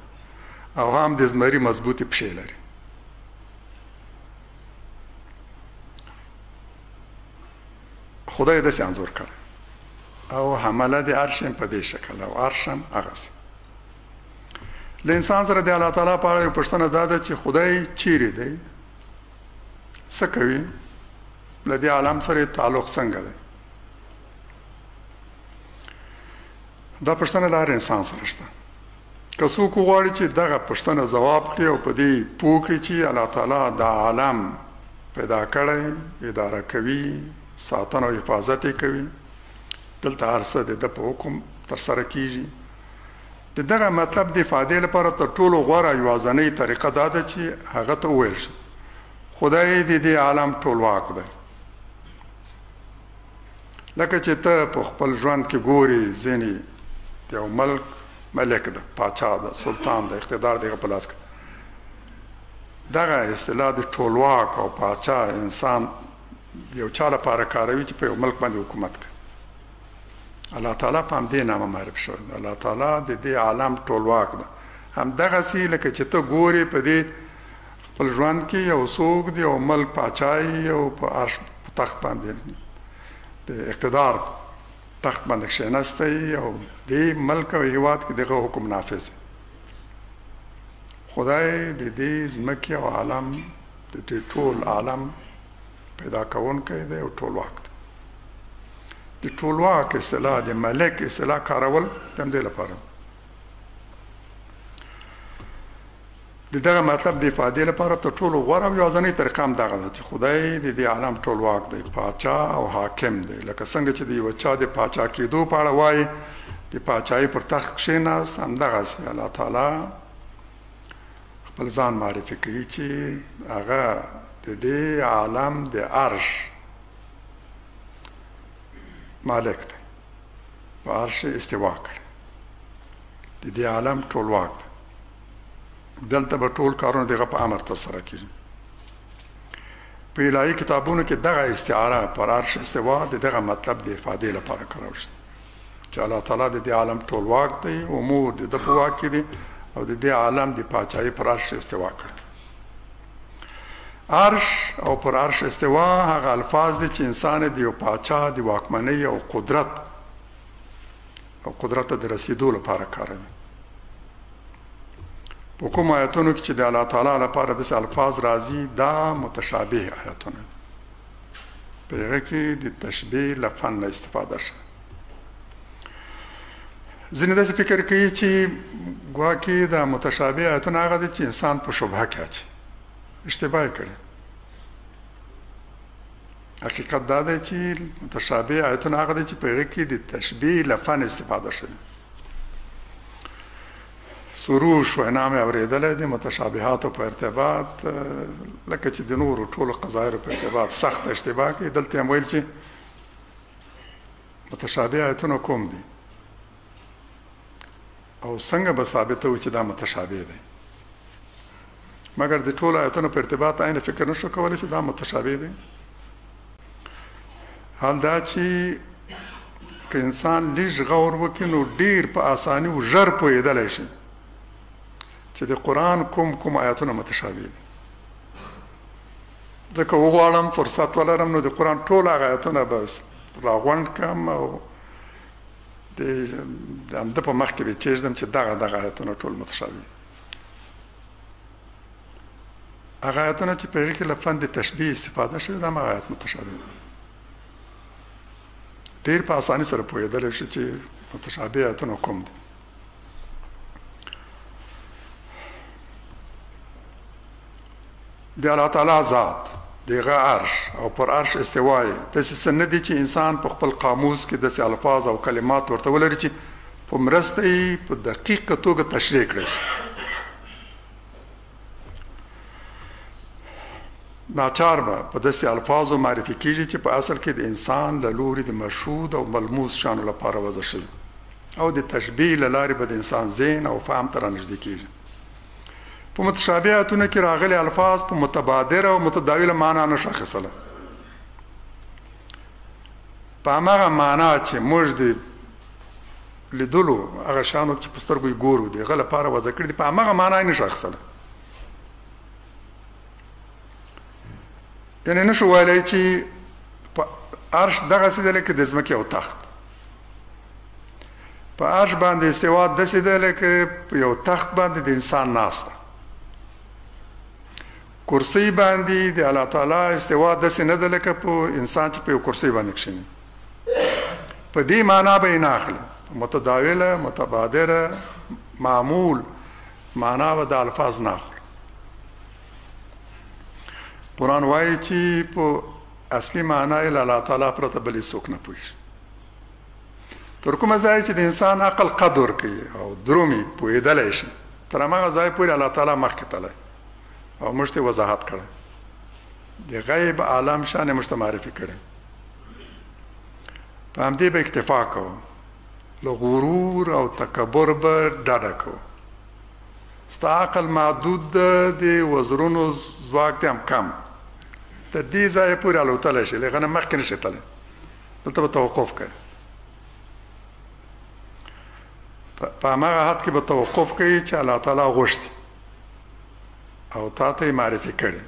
او هم د زمری مضبوطی پښې لري خدای داسې انځور کړ او حمله د عرشم په دې شکل او عرشم هغسې له انسان سره د الله تعالی په اړه یو پوښتنه دا ده چې خدای چیرې دی څه کوي له دې عالم سره تعلق څنګه دی دا پښتنه لار انسان سره شته که څوک غواړي چې دغه پښتنه جواب کړي او په دې پوه کړي چې الله تعالی دا عالم پیدا کړی اداره کوي ساتنه او حفاظت یې کوي دلته هر څه د په حکم تر سره کیږي د دغه مطلب د فائدې لپاره تر ټولو غوره یوازنۍ طریقه دا ده چې هغه ته وویل شي خدای دې دې عالم ټولواک دی لکه چې ته په خپل ژوند کې ګوري ځینې د یو ملک ملک د پاچا د سلطان د اقتدار دغه په لاس کې دغه اصطلاح د ټولواک او پاچا انسان یو چا لپاره کاروي چې په یو ملک باندې حکومت کوي الله تعالی په همدې نامه معرف شو الله تعالی د دې عالم ټولواک ده هم دغه سی لکه چې ته ګوري په دې خپل ژوند کې یو څوک د یو ملک پاچا یي او په عرش په تخت باندې د اقتدار تخت باندې کښینسته یي او د ملک او هیواد کې دغه حکم نافذ خدای د دې زمکه او عالم د دې ټول عالم پیدا کون کوي د ټول وخت د ټول واک اصطلاح د ملک اصطلاح کارول تم دې لپاره د دغه مطلب د افادې لپاره تر ټولو غوره او یوازنۍ طریقه هم دغه ده چې خدای د دې عالم ټولواک دی، پاچا او حاکم دی، لکه څنګه چې د یوه چا د پاچا کېدو په اړه وایې، د پاچاهۍ پر تخت کښېناست، همدغسې الله تعالی خپل ځان معرفي کوي چې هغه د دې عالم د عرش مالک دی، په عرش استوا کړې، د دې عالم ټولواک دی. دلته به ټول کارونه دغه په امر تر سره کیږي په الهي کتابونو کې دغه استعاره پر عرش استوا د دغه مطلب د افاده لپاره کارول شي چې الله تعالی د دې عالم ټول واک دی امور د د په واک کې دي او د دې عالم د پاچاهي پر عرش استوا کړ عرش او پر عرش استوا هغه الفاظ دي چې انسان د یو پاچا د واکمنۍ او قدرت او قدرت ته د رسیدو لپاره کاروي په کوم آیتونو کې چې د الله تعالی لپاره د الفاظ راځي دا متشابه آیتونه دي په هغه کې د تشبیه لفظ نه استفاده شوه ځینې داسې فکر کوي چې ګواکې دا متشابه آیتونه هغه دي چې انسان په شبهه کې اچي اشتباه کړي حقیقت دا دی چې متشابه آیتونه هغه دي چې په هغه کې د تشبیه لفظ استفاده شوی سروش وینا مې اورېدلې د متشابهاتو په ارتباط لکه چې د نورو ټولو قضایرو په ارتباط سخت اشتباه کوي دلته هم ویل چې متشابه آیتونه کوم دي او څنګه به ثابتو چې دا متشابه دی مګر د ټولو آیتونو په ارتباط عین فکر نشو کولای چې دا متشابه دی حال دا چې که انسان لږ غور وکړي نو ډیر په اساني او ژر پوهېدلی شي چې د قرآن کوم کوم آیتونه متشابه دي ځکه وغواړم فرصت ولرم نو د قرآن ټول هغه آیتونه به راغونډ کړم او د همده په مخ کې به چیرځم چې دغه دغه آیتونه ټول متشابه هغه آیتونه چې په هغه کې لفظ د تشبیه استفاده شوی دا هغه آیت متشابه ډیر په اساني سره پوهېدل شي چې متشابه آیتونه کوم دي د الله تعالی ذات، د هغه عرش او پر عرش استوا يې داسې څه نه دي چې انسان په خپل قاموس کې داسې الفاظ او کلمات ورته ولري چې په مرسته يې په دقيقه توګه تشريح کړای شي. ناچار به په داسې الفاظو معرفي کېږي چې په اصل کې د انسان له لوري د مشهود او ملموس شانو لپاره وضع شوي او د تشبيه له لارې به د انسان ذهن او فهم ته رانږدې کېږي. په متشابه آیتونو کې راغلي الفاظ په متبادره او متداوله معنا نه شخصله په هغه معنا چې موږ دې لیدلو هغه شانو چې په سترګو یې ګورو دی غل لپاره وځ کړی په هغه معنا نه شخصله یعنی نشو ویلای چې عرش دغه څه دی لکه د ځمکې او تخت په عرش باندې استوا داسې ده لکه په یو تخت باندې د انسان ناسته کرسی باندې د الله تعالی استوا داسې نه ده لکه په انسان چې په یو کرسی باندې کښیني په دې معنی به یې نه اخلي متداوله متبادره معمول معنا به د الفاظ نه اخلي قرآن وایي چې په اصلي معنا یې له الله تعالی پرته بل هیڅوک نه پوهېږي تر کومه ځایه چې د انسان عقل قد ورکوي او درومي پوهېدلی شي تر هماغه ځایه پورې الله تعالی مخکې تللی او موږ ته وضاحت کړی د غیب عالم شان موږ ته معرفي کړی په همدې به اکتفا کوو له غرور او تکبر به ډډه کوو ستا عقل محدود ده د وزرونو ځواک دې هم کم ته دې ځای پورې الوتلی شي لږه نه مخکې نه شي تللی دلته به توقف کوي په هماغه حد کې به توقف کوي چې الله تعالی غوښتي او تا ته یې معرفي کړي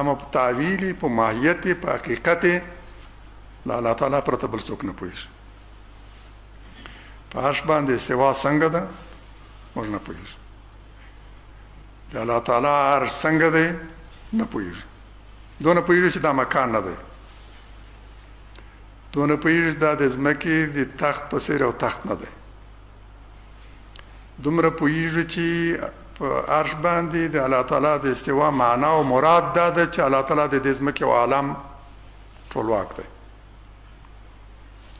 اما په تعویلي په ماهیت په حقیقت د الله تعالی پرته بل څوک نه پوهېږي په عرش باندې استوا څنګه ده موږ نه پوهیږو د الله تعالی عرش څنګه ده نه پوهیږو دونه پوهیږو چې دا مکان نه ده دونه پوهیږو دا د ځمکې د تخت په سیر او تخت نه ده دومره پوهیږو چې په عرش باندې د الله تعالی د استوا معنا او مراد دا ده چې الله تعالی د دې ځمکې او عالم ټولواک دی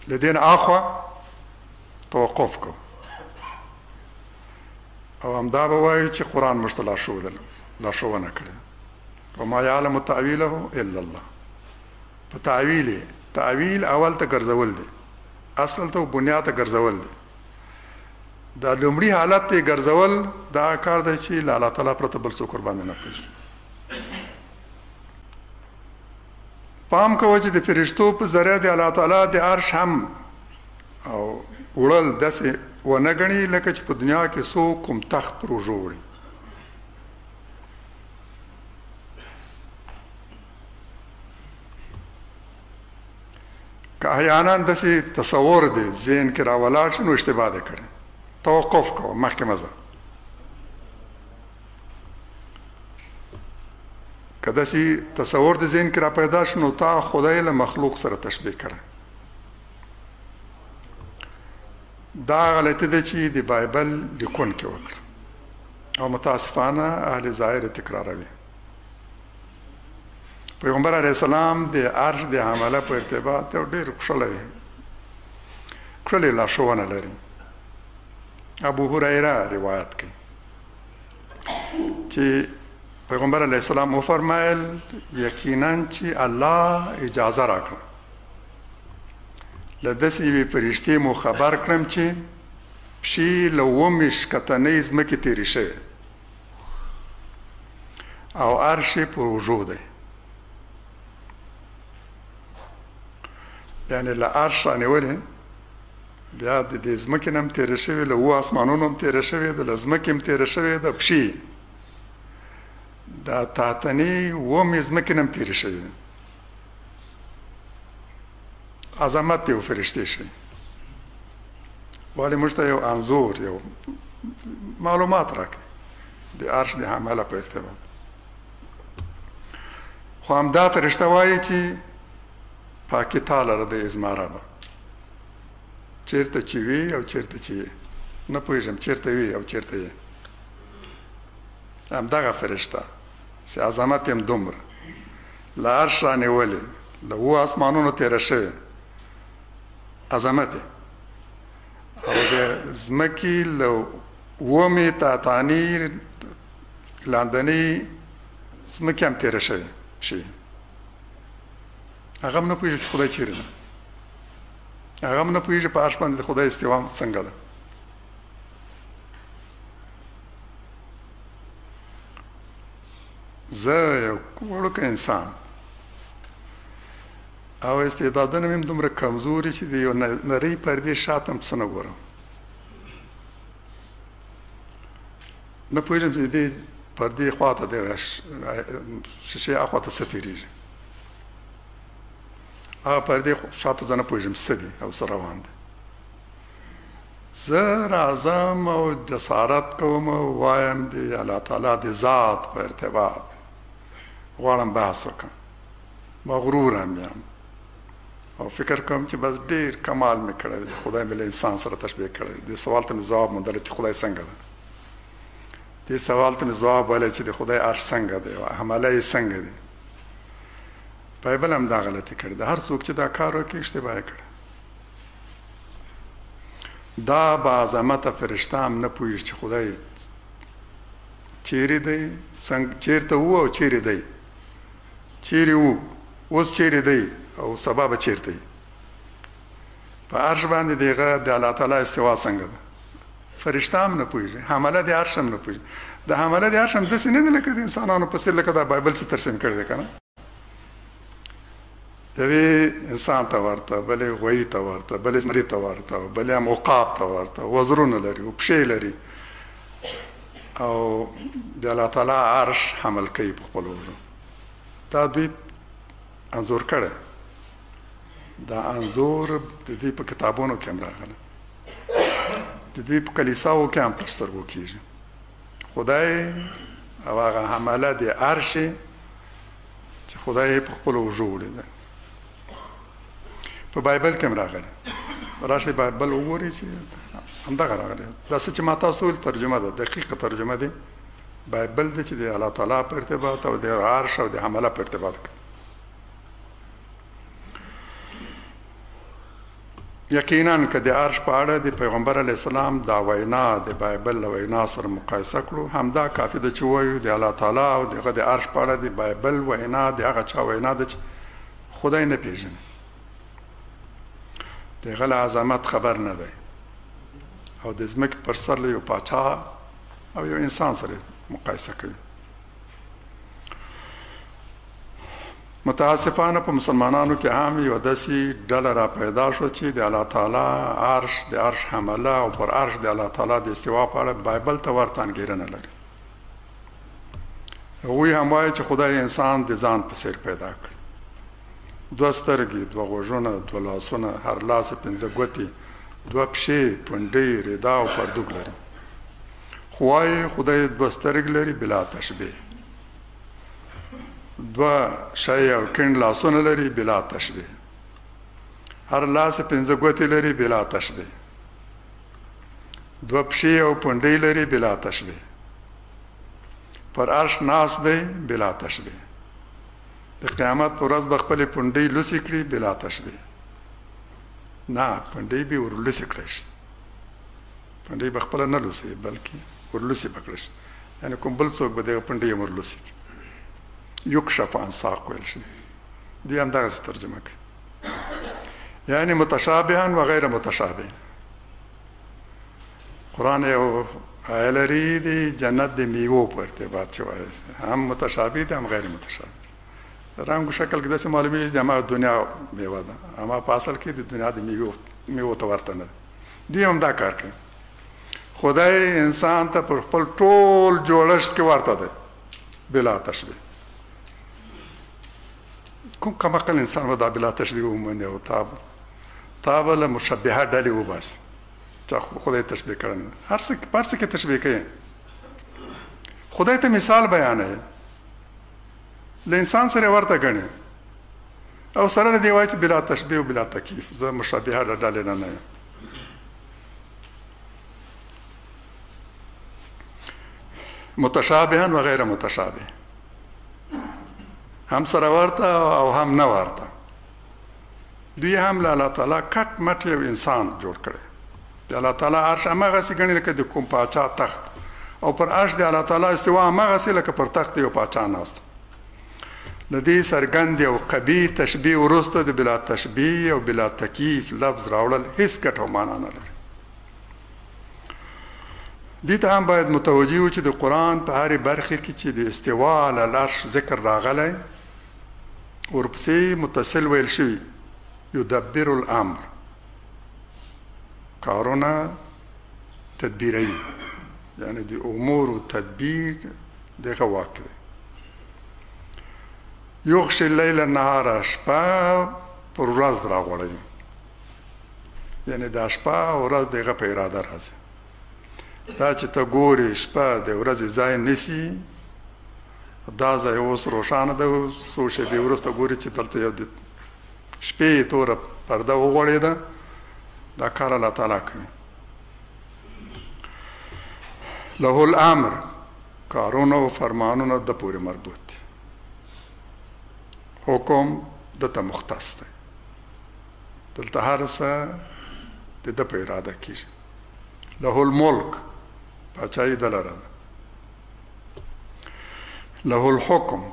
له دې نه اخوا توقف کو او همدا به وایو چې قرآن موږ ته لارښودل لارښوونه کړې وما یعلم تأویله الا الله په تعویل تعویل اول ته ګرځول دي اصل ته بنیاد ته ګرځول دي دا لومړی حالت ته ګرځول دا کار دی چې الله تعالی پرته بل څه قربان نه کړي پام کوه چې د فرشتو په ذره د الله تعالی د عرش هم او وړل داسې ونه ګڼي لکه چې په دنیا کې سو کوم تخت پر وژو وړي که احیانا داسې تصور دی ذهن کې راولاړ شي نو اشتباه دی کړی توقف کوه مخکې مزه کدا سی تصور د ذهن کې را پیدا شنو تا خدای له مخلوق سره تشبیه کړه دا غلطی ده چې د بایبل لیکون کې وکړه او متاسفانه اهل ظاهر تکراروي پیغمبر علی السلام د عرش د حمله په ارتباط ته ډیر خوشاله دی خوشاله لا شوونه لري ابو هريره روایت کوي چې پیغمبر علی السلام و فرمایل یقینا چې الله اجازه راکړه لدسې وی پرشته مو خبر کړم چې شي لومش کتنې زمکه تیرې شوی او عرش په وجود دی یعنی له عرش رانیولې بیا د دې ځمکې نه هم تېرې شوې له اوو اسمانونو هم تېرې شوې ده له ځمکې هم تېرې شوې ده پښې دا تحتنې اومې ځمکې نه هم تېرې شوې ده عظمت یو فرشتې شي غواړي موږ ته یو انځور یو معلومات راکړي د عرش د حمله په ارتباط خو همدا فرشته وایي چې پاکې تاله د ازماره ده چیرته چې وی او چیرته چې نه پوهیږم چیرته وی او چیرته یې همدغه فرشته چې عظمت هم دومره له عرش رانیولې له اوو اسمانونو تېره شوې عظمت او د ځمکې له اومې تاتاني لاندنۍ ځمکې هم تېره شوې شي هغه هم نه پوهېږي چې خدای چیرې ده هغه هم نه پوهېږي په عرش باندې د خدای استوا څنګه ده زه یو وړوکی انسان او استعدادونه مې دومره کمزوري چې د یو نری پردې شاته هم څه نه ګورم نه پوهېږم چې دې پردې خواته د شیشې اخواته څه تېرېږي هغه پردې شاته ځنه پوهېږم څه دي او څه روان دي زه راځم او جسارت کوم او وایم د الله تعالی د ذات په ارتباط غواړم بحث وکړم مغرور هم یم او فکر کوم چې بس ډیر کمال مې کړی دی خدای مې له انسان سره تشبیه کړی دی دې سوال ته مې ځواب موندلی چې خدای څنګه ده دې سوال ته مې ځواب ویلی چې د خدای عرش څنګه دی او حمله یې څنګه دی بایبل هم دا غلطي کړې ده هر څوک چې دا کار وکړي اشتباه یې کړې دا با عظمته فرشته هم نه پوهېږي چې خدای چیرې دی څنګه چیرته وو او چیرې دی چیرې وو اوس چیرې دی او سبا به چیرته وي په عرش باندې دیغه د الله تعالی استوا څنګه ده فرشتہ هم نه پوهیږي حمله د عرش هم نه پوهیږي د حمله د عرش هم داسې نه دی لکه د انسانانو په څیر لکه دا بایبل چې ترسیم کړی دی کنه یوې انسان ته ورته بلې غوی ته ورته بلې سمری ته ورته بلې هم عقاب ته ورته وزرونه لري او پښې لري او د الله تعالی عرش حمل کوي په خپل وجود دا دوی انځور کړي دا انځور د دې په کتابونو کې هم راغلی د دې په کلیساو کې هم تر سترګو کېږي خدای او هغه حمله د عرش چې خدای په خپل وجو وړي ده په بایبل کې هم راغلی راشي بایبل وګورئ چې همدغه راغلی دا څه چې ما تاسو ول ترجمه ده دقیقه ترجمه ده بایبل د چې د الله تعالی په ارتباط او د عرش او د حمله په ارتباط کې یقینا که د عرش په اړه د پیغمبر علی السلام دا وینا د بایبل له وینا سره مقایسه کړو همدا کافی ده چې وایو د الله تعالی او دغه د عرش په اړه د بایبل وینا د هغه چا وینا ده چې خدای نه پیژني دغه له عظمت خبر نه دی او د ځمکې پر سر له یو پاچا او یو انسان سره مقایسه کوي متاسفانه په مسلمانانو کې عام یو داسې ډله را پیدا شو چې د الله تعالی عرش د عرش حمله او پر عرش د الله تعالی د استوا په اړه بایبل ته ورته انګیرنه لري هغوی هم وایي چې خدای انسان د ځان په څیر پیدا کړ دوه سترګې دوه غوږونه دوه لاسونه هر لاس پنځه ګوتې دوه پښې پنډۍ ردا او پردوګ لري خو وايي خدای دوه سترګ لري بلا تشبیه دوه شای او کند لاسونه لري بلا تشبیه هر لاس پنځه ګوتې لري بلا تشبیه دوه پښې او پنډې لري بلا تشبیه پر عرش ناس دی بلا تشبیه د قیامت پر ورځ به خپل پنډې لوسې کړي بلا تشبیه نه پنډې به ورلوسې کړی شي پنډۍ به خپله نه لوسي بلکې ورلوسي به کړش یعنی کوم بل څوک به دغه پنډۍ هم ورلوسي یکشف عن ساق ویل شي دی هم دغه ترجمه کوي یعنی متشابها و غیر متشابه قران یو الری دی جنت د میوه په ارتباط چې وایي هم متشابه دي هم غیر متشابه رنگ او شکل کې داسې معلومیږي چې د ما دنیا میوه ده اما په اصل کې د دنیا د میوه میوه ته ورته نه دی هم دا کار کوي. خدای انسان ته پر خپل ټول جوړښت کې ورته دی بلا تشبیه کوم کم عقل انسان به دا بلا تشبیه ومني او تا به تا به له مشبهه ډلې وباسي چا خدای تشبیه کړی نه هر څه هر څه کې تشبیه کوي خدای ته مثال بیانوي له انسان سره ورته غني او سره دی وایي چې بلا تشبیه او بلا تکیف زه مشابهه د ډلې نه نه یم متشابها و غیر متشابه هم سره ورته او هم نه ورته دوی هم له الله تعالی کټ مټ یو انسان جوړ کړي د الله تعالی عرش هغه سي غني لکه د کوم پاچا تخت او پر عرش د الله تعالی استوا هغه سي لکه پر تخت یو پاچا ناست لدی سرګند او قبی تشبیه ورسته د بلا تشبیه او بلا تکیف لفظ راوړل هیڅ ګټه او معنا نه لري دي ته هم باید متوجي و چې د قران په هرې برخه کې چې د استوا علی العرش ذکر راغلی ورپسې متصل ویل شوي یدبر الامر کارونه تدبیروي یعنی د امور او تدبیر دغه واک دی یغش اللیل النهار شپه پر ورځ راغړی یعنی دا شپه او ورځ دغه په اراده راځي دا چې ته ګورې شپه د ورځې ځای نسی دا ځای اوس روښانه ده، څو شېبې وروسته ګوري چې دلته یو د شپې توره پرده وغوړېده، دا کار الله تعالی کوي. له الامر کارونه او فرمانونه د پورې مربوط دي حکم د ته مختص دی دلته هر څه د د په اراده کیږي له الملک پاچای دلره له الحکم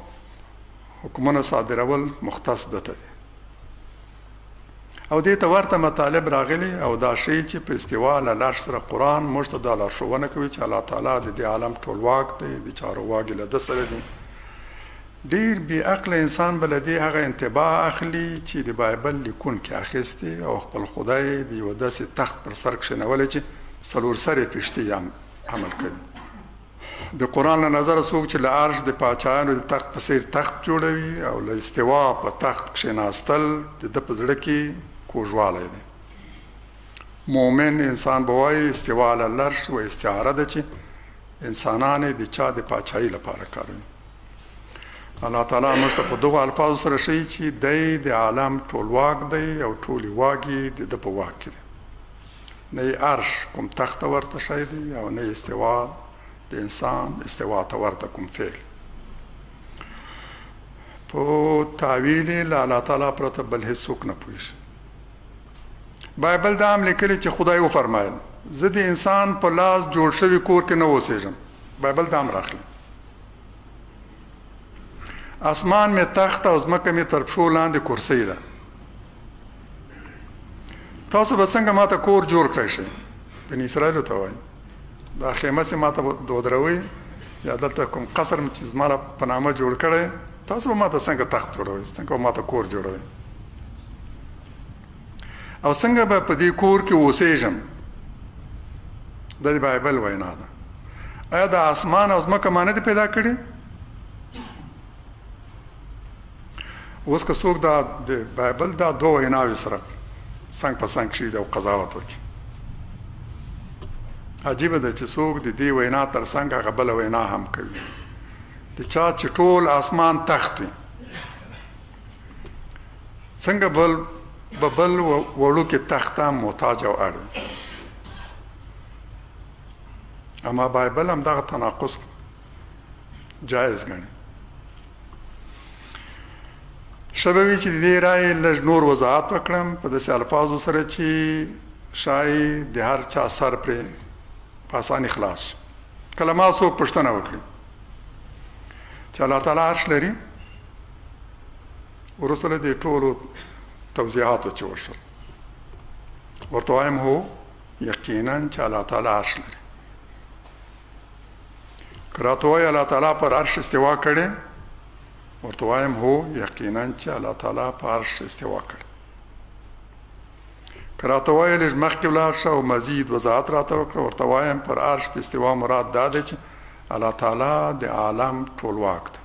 حکمونه صادرول مختص دته دي او دې ته ورته مطالب راغلي او دا شی چې په استوا له لار سره قران موږ ته د لارښوونه کوي چې الله تعالی د دې عالم ټولواک دی د چارو واګي له د سره دی ډیر بی عقل انسان بل دې هغه انتباه اخلي چې د بایبل لیکون کې اخیستي او خپل خدای د یو داسې تخت پر سر کښنول چې سلور سره پښتي یا عمل کوي د قران له نظر څوک چې له عرش د پاچایانو د تخت په سیر تخت جوړوي او له استوا په تخت کښیناستل د د پزړه کې کوژواله دي مؤمن انسان بوای استوا علی العرش و استعاره ده چې انسانان د چا د پاچای لپاره کاروي الله تعالی موږ ته په دغه الفاظ سره شي چې د عالم ټولواک دی او ټولي واګي د په واک کې نه یې عرش کوم تخت ته ورته شی دی او نه یې استوا د انسان استوا ته ورته کوم فعل په تعویل لا الله تعالی پرته بل هیڅوک نه پوي شي بایبل دا هم لیکلي چې خدای و فرمایل زه د انسان په لاس جوړ شوی کور کې نه اوسېږم بایبل دا هم راخلي اسمان می تخت او زمکه می تر پښو لاندې کرسۍ ده تاسو به څنګه ماته کور جوړ کړئ شئ بن اسرائیل ته وایي دا خیمه چې ماته دودروي یا دلته کوم قصر چې زما په نامه جوړ کړی تاسو به ماته څنګه تخت جوړوي څنګه به ماته کور جوړوي او څنګه به په دې کور کې اوسېږم د بایبل وینا ده ایا د اسمان او ځمکه معنی دې پیدا کړي اوس که څوک دا د بایبل دا دوه ویناوې سره څنګ په څنګ کښېږدي او قضاوت وکړي عجیبه ده چې څوک د دې وینا تر څنګ هغه بل وینا هم کوي د چا چې ټول اسمان تخت وي څنګه بل به بل وړو کې تخت هم محتاج او اړ اما بایبل هم دغه تناقض جائز ګڼي شبوي چې دې رائے لږ نور وضاحت وکړم په داسې الفاظو سره چې شای د هر چا سر پرې په اساني خلاص شي کله ما څوک پښتنه وکړي چې الله تعالی عرش لري ورسره د ټولو توضیحاتو چې وشول ورته وایم هو یقینا چې الله تعالی عرش لري که راته وایي الله تعالی پر عرش استوا کړي ورته وایم هو یقینا چې الله تعالی پر عرش استوا کړي که راته وایي لږ مخکې ولاړ شه او مزید وضاحت راته وکړه ورته وایم پر عرش د استوا مراد دا دی چې الله تعالی د عالم ټولواک دی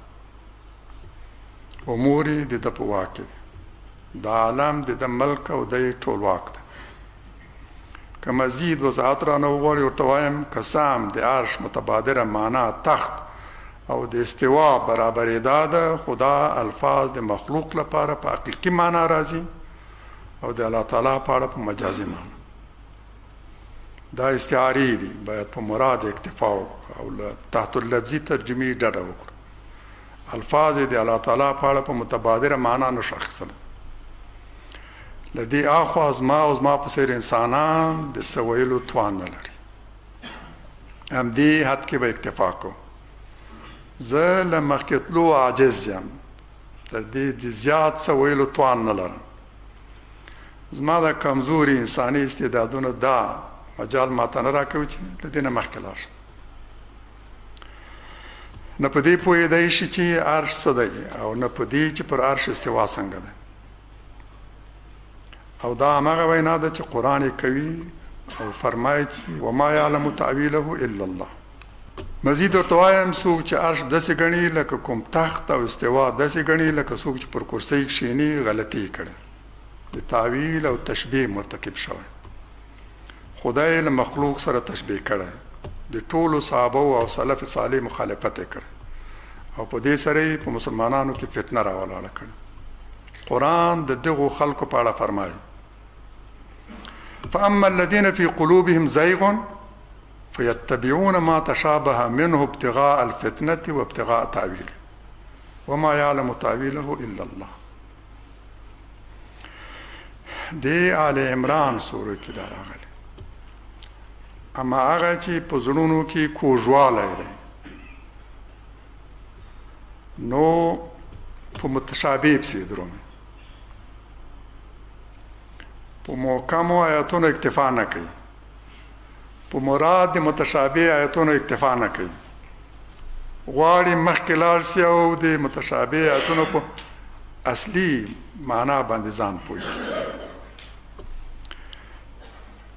امور یې د ده په واک کې دی د عالم د ده ملک او دی ټولواک دی که مزید وضاحت رانه وغواړي ورته وایم که څه هم د عرش متبادره معنی تخت او د استوا برابرېدا ده خو دا الفاظ د مخلوق لپاره په حقیقي معنی راځي او د الله تعالی په اړه په مجازي معنی دا استعارې دي باید په مراد اکتفا وکړو او له تحت اللفظي ترجمې ډډه وکړو الفاظ یې د الله تعالی په اړه په متبادره معنا نه شو اخیستلی. له دې اخوا زما او زما په څېر انسانان د څه ویلو توان نه لري. همدې حد کې به اکتفا کوم. زه له مخکې تلو عاجز یم. تر دې د زیات څه ویلو توان نه لرم. زما دا کمزوري انساني استعدادونه دا مجال ماته نه راکوي چې له دې نه مخکې لاړ شم. نه په دې پوهېدای شي چې عرش څه دی او نه په دې چې پر عرش استوا څنګه ده او دا هغه وینا ده چې قران یې کوي او فرمایي چې وما يعلم تاويله الا الله مزید ورته وایم څوک چې عرش داسې غني لکه کوم تخت او استوا داسې غني لکه څوک چې پر کرسۍ کښینی غلطي کړي د تعویل او تشبیه مرتکب شوی خدای یې له مخلوق سره تشبیه کړی د ټولو صحابه او سلف صالح مخالفت یې کړی او په دې سره یې په مسلمانانو کې فتنه راولاړه کړې قرآن د دغو خلکو په اړه فرمایي فاما الذين في قلوبهم زيغ فيتبعون ما تشابه منه ابتغاء الفتنه وابتغاء تاويله وما يعلم تاويله الا الله دی آل عمران سوره کې دا راغلی اما هغه چې په زړونو کې کوژواله دی نو په متشابه پسې دروم په محکمو آیاتونو اکتفا نه کوي په مراد د متشابه آیتونو اکتفا نه کوي غواړي مخکې لاړ سي او د متشابه آیتونو په اصلي معنا باندې ځان پوي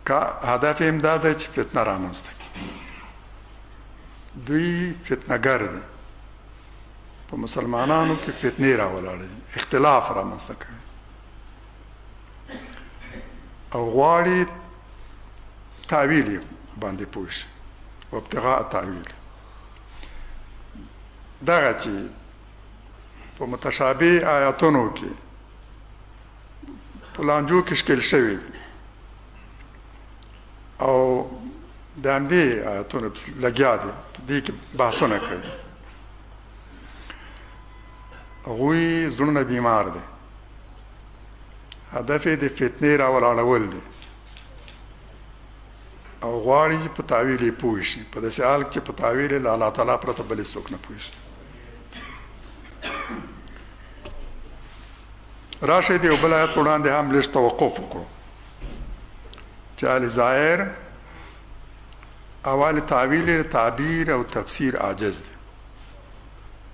کا هدف هم دا دی چې فتنه رامنځته کړي دوی فتنه ګر دي په مسلمانانو کې فتنه راولړي اختلاف رامنځته کوي او غواړي تعویل یې باندې پوه شي وابتغاء تعویل دغه چې په متشابه آیاتونو کې په لانجو کې شکل شوی دی او د همدې آیاتونو لګیا دی دې کې بحثونه کوي هغوی زړونه بیمار دي هدف یې د فتنې راولاړول دي او غواړي چې په تعویل یې پوه شي په داسې حال کې چې په تعویل یې له الله تعالی پرته بل څوک نه پوه شي راشه دی بل آیت وړاندې هم لږ توقف وکړو چې ال ظاهر اول تعویل تعبیر او تفسیر عاجز دی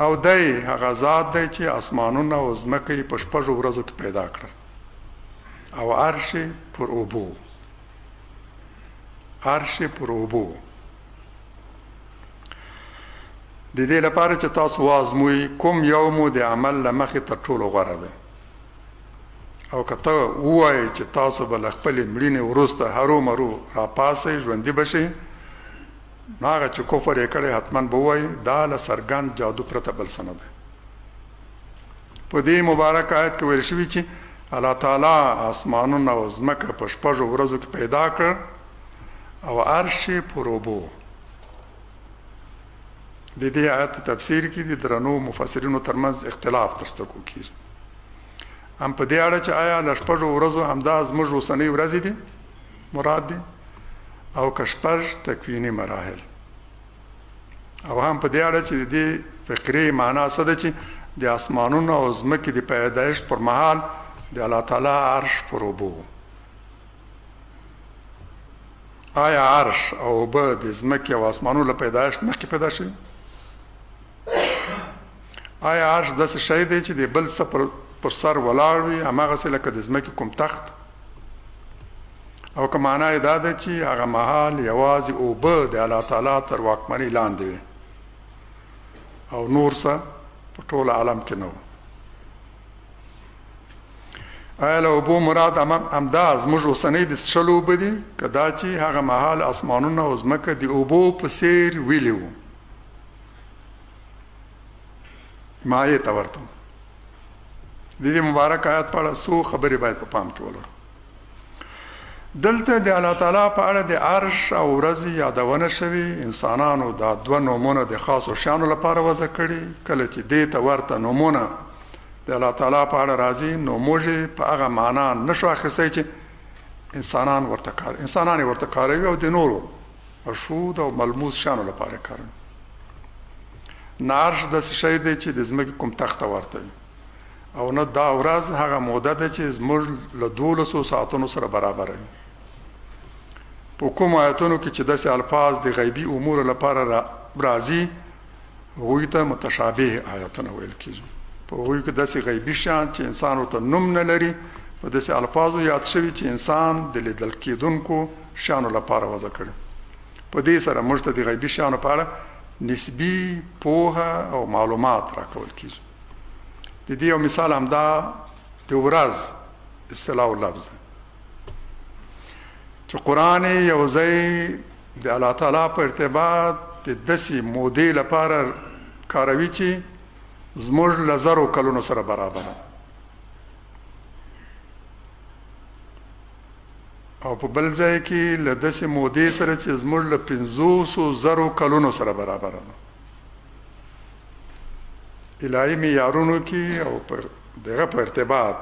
او دی هغه ذات دی چې اسمانونه او ځمکه یې په شپږو ورځو کې پیدا کړل او عرش پر اوبو عرش پر اوبو د دې لپاره چې تاسو وازموي کوم یو مو د عمل لمخې تر ټولو غوره دی او کته وای چې تاسو بل خپل مړینه ورسته هرو مرو را پاسې ژوندۍ بشئ نو هغه چې کفر یې کړی حتما به وایي دا له څرګند جادو پرته بل څه نه دی په دې مبارک آیت کې ویل شوي چې الله تعالی اسمانونه او ځمکه په شپږو ورځو کې پیدا کړ او عرش پروبو د دې آیت په تفسیر کې د درنو مفسرینو ترمنځ اختلاف تر سترګو کیږي هم په دې اړه چې آیا لشپږو ورځو همدا زموږ اوسنۍ ورځې دي مراد دي او که شپږ تکویني مراحل او هم په دې اړه چې د دې فقرې معنا څه ده چې د اسمانونو او ځمکې د پیدایښت پر مهال د الله تعالی عرش پر اوبو آیا عرش او اوبه د ځمکې او اسمانونو له پیدایښت مخکې پیدا شوي آیا عرش داسې شی دی چې د بل څه پر پر سر ولاړ وي هماغسې لکه د ځمکې کوم تخت او که معنا یې دا ده چې هغه مهال یوازې اوبه د الله تعالی تر واکمنۍ لاندې وي او نور څه په ټول عالم کې نه و آیا له اوبو مراد همدا زموږ اوسنۍ د څښلو اوبه دي که دا چې هغه مهال اسمانونه او ځمکه د اوبو په څیر ویلي وو مایه ته ورته د دې مبارک آیات په اړه څو خبرې باید په پام کې ولرو دلته د الله تعالی په اړه د عرش او ورځي یادونه شوی انسانانو دا دوه نومونه د خاصو شانو لپاره وضع کړي کله چې دې ته ورته نومونه د الله تعالی په اړه راځي نو موږ په هغه معنا نشو اخیستای چې انسانان ورته کار انسانان ورته کاروي او د نورو مشهود او ملموس شیانو لپاره کاروي. نارش داسې شی دی چې د ځمکې کوم تخت ته ورته وي او نه دا ورځ هغه موده ده چې زموږ له دولسو ساعتونو سره برابره وي په کوم آیتونو کې چې داسې الفاظ د غیبي امور لپاره راځي هغوی ته متشابه آیاتونه ویل کیږي په هغوی کې داسې غیبي شیان چې انسان ورته نوم نه لري په داسې الفاظو یاد شوي چې انسان د لیدل کېدونکو شیانو لپاره وضع کړي په دې سره موږ ته د غیبي شیانو په اړه نسبي پوهه او معلومات راکول کیږي د دې یو مثال همدا د ورځ اصطلاح او لفظ چې قران یو ځای د الله تعالی په ارتباط د دسی مودې لپاره کاروي چې زموږ لزرو کلونو سره برابر او په بل ځای کې له دسی مودې سره چې زموږ له 500 زرو کلونو سره برابر ده الهي معیارونو کې او پر دغه په ارتباط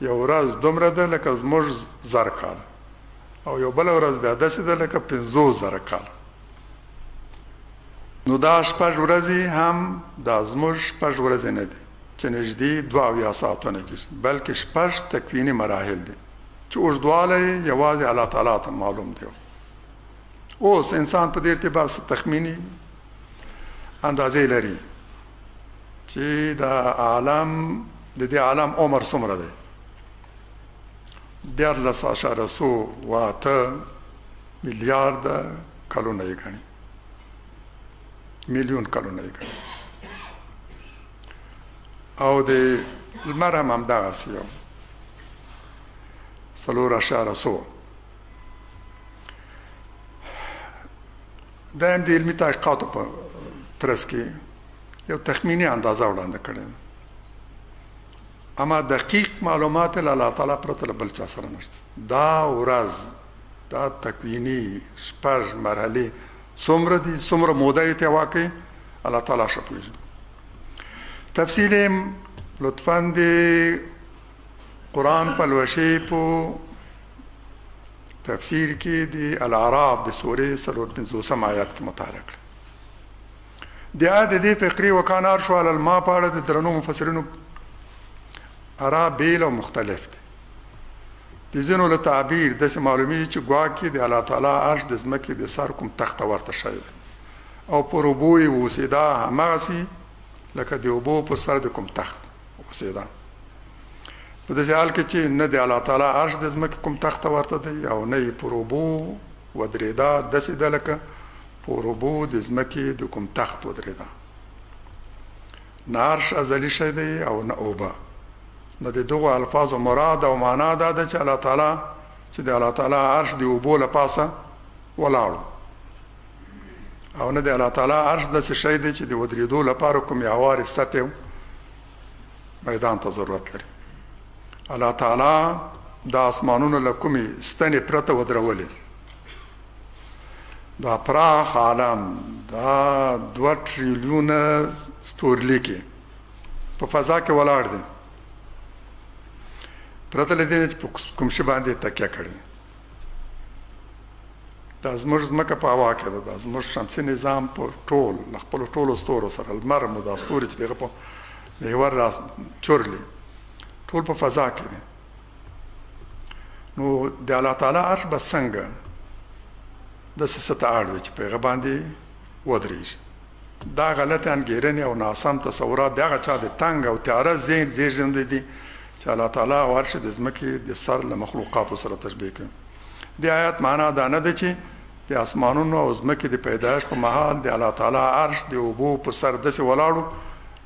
یو ورځ دومره ده لکه زموږ زر کاله او یو بله ورځ بیا داسې ده لکه پنځو زره کاله. نو دا شپږ ورځې هم دا زموږ شپږ ورځې نه دي چې نږدې دوه اویا ساعتونه کېږي، بلکې شپږ تکویني مراحل دي چې اوږدوالی یې یوازې الله تعالی ته معلوم دی. اوس انسان په دې ارتباط څه تخمیني اندازې لري؟ چی دا عالم د دې عالم عمر څومره دی دیارلس اشاره سو واته میلیارد کلونه یې ګڼي میلیون کلونه یې ګڼي او د لمر هم همدغسې یو څلور اشاره سو ده د علمي تحقیقاتو په ترڅ کې یو تخمینی اندازه وړاندې کړې اما دقیق معلومات له الله تعالی پرته له بل چا سره نشته دا ورځ دا تکوینی شپږ مرحله څومره دي څومره موده یې ته واقع الله تعالی شپږ تفصیل لطفا دې قران په لوشې په تفسیر کې د الاعراف د سورې څلور پنځوسم آیات کې مطالعه کړه د آیات د دې فقرې وکانار شو علی الماء په اړه د درنو مفسرینو ارا بیل او مختلف دي د ځینو له تعبیر د معلومیږي چې ګواکې د الله تعالی عرش د ځمکې د سر کوم تخت ورته شوی دی او پر وبوي وسیدا همغسي لکه د وبو په سر د کوم تخت اوسېده. په داسې حال کې چې نه د الله تعالی عرش د ځمکې کوم تخت ته ورته دی او نه یې پر اوبو ودرېده، داسې ده لکه پر اوبو د ځمکې د کوم تخت ودرېده. نه عرش ازلي شی دی او نه اوبه. نو د دغو الفاظو مراد او معنا دا ده چې الله تعالی چې د الله تعالی عرش د اوبو له پاسه ولاړ و. او نه د الله تعالی عرش داسې شی دی چې د ودرېدو لپاره کومې هوارې سطحې میدان ته ضرورت لري الله تعالی د اسمانونو له کومې ستنې پرته ودرولې دا پراخ عالم دا دوه ټریلیونه ستورلیکې په فضا کې ولاړ دي پرته له دې چې کوم شي باندې تکیه کړي دا زموږ ځمکه په هوا کې ده، دا زموږ شمسي نظام په ټول له خپلو ټولو ستورو سره، لمر مو دا ستوري چې دغه په محور را چورلي، ټول په فضا کې دي. نو د الله تعالی عرش به څنګه داسې څه ته اړ وي چې په هغه باندې ودرېږي دا غلطې انګېرنې او ناسم تصورات د هغه چا د تنګ او تیاره ذهن زېږندې دي چې الله تعالی عرش د ځمکې د سر له مخلوقاتو سره تشبیه کړ د آیات معنا دا نه ده چې د اسمانونو او ځمکې د پیدایش په مهال د الله تعالی عرش د اوبو په سر دسې ولاړو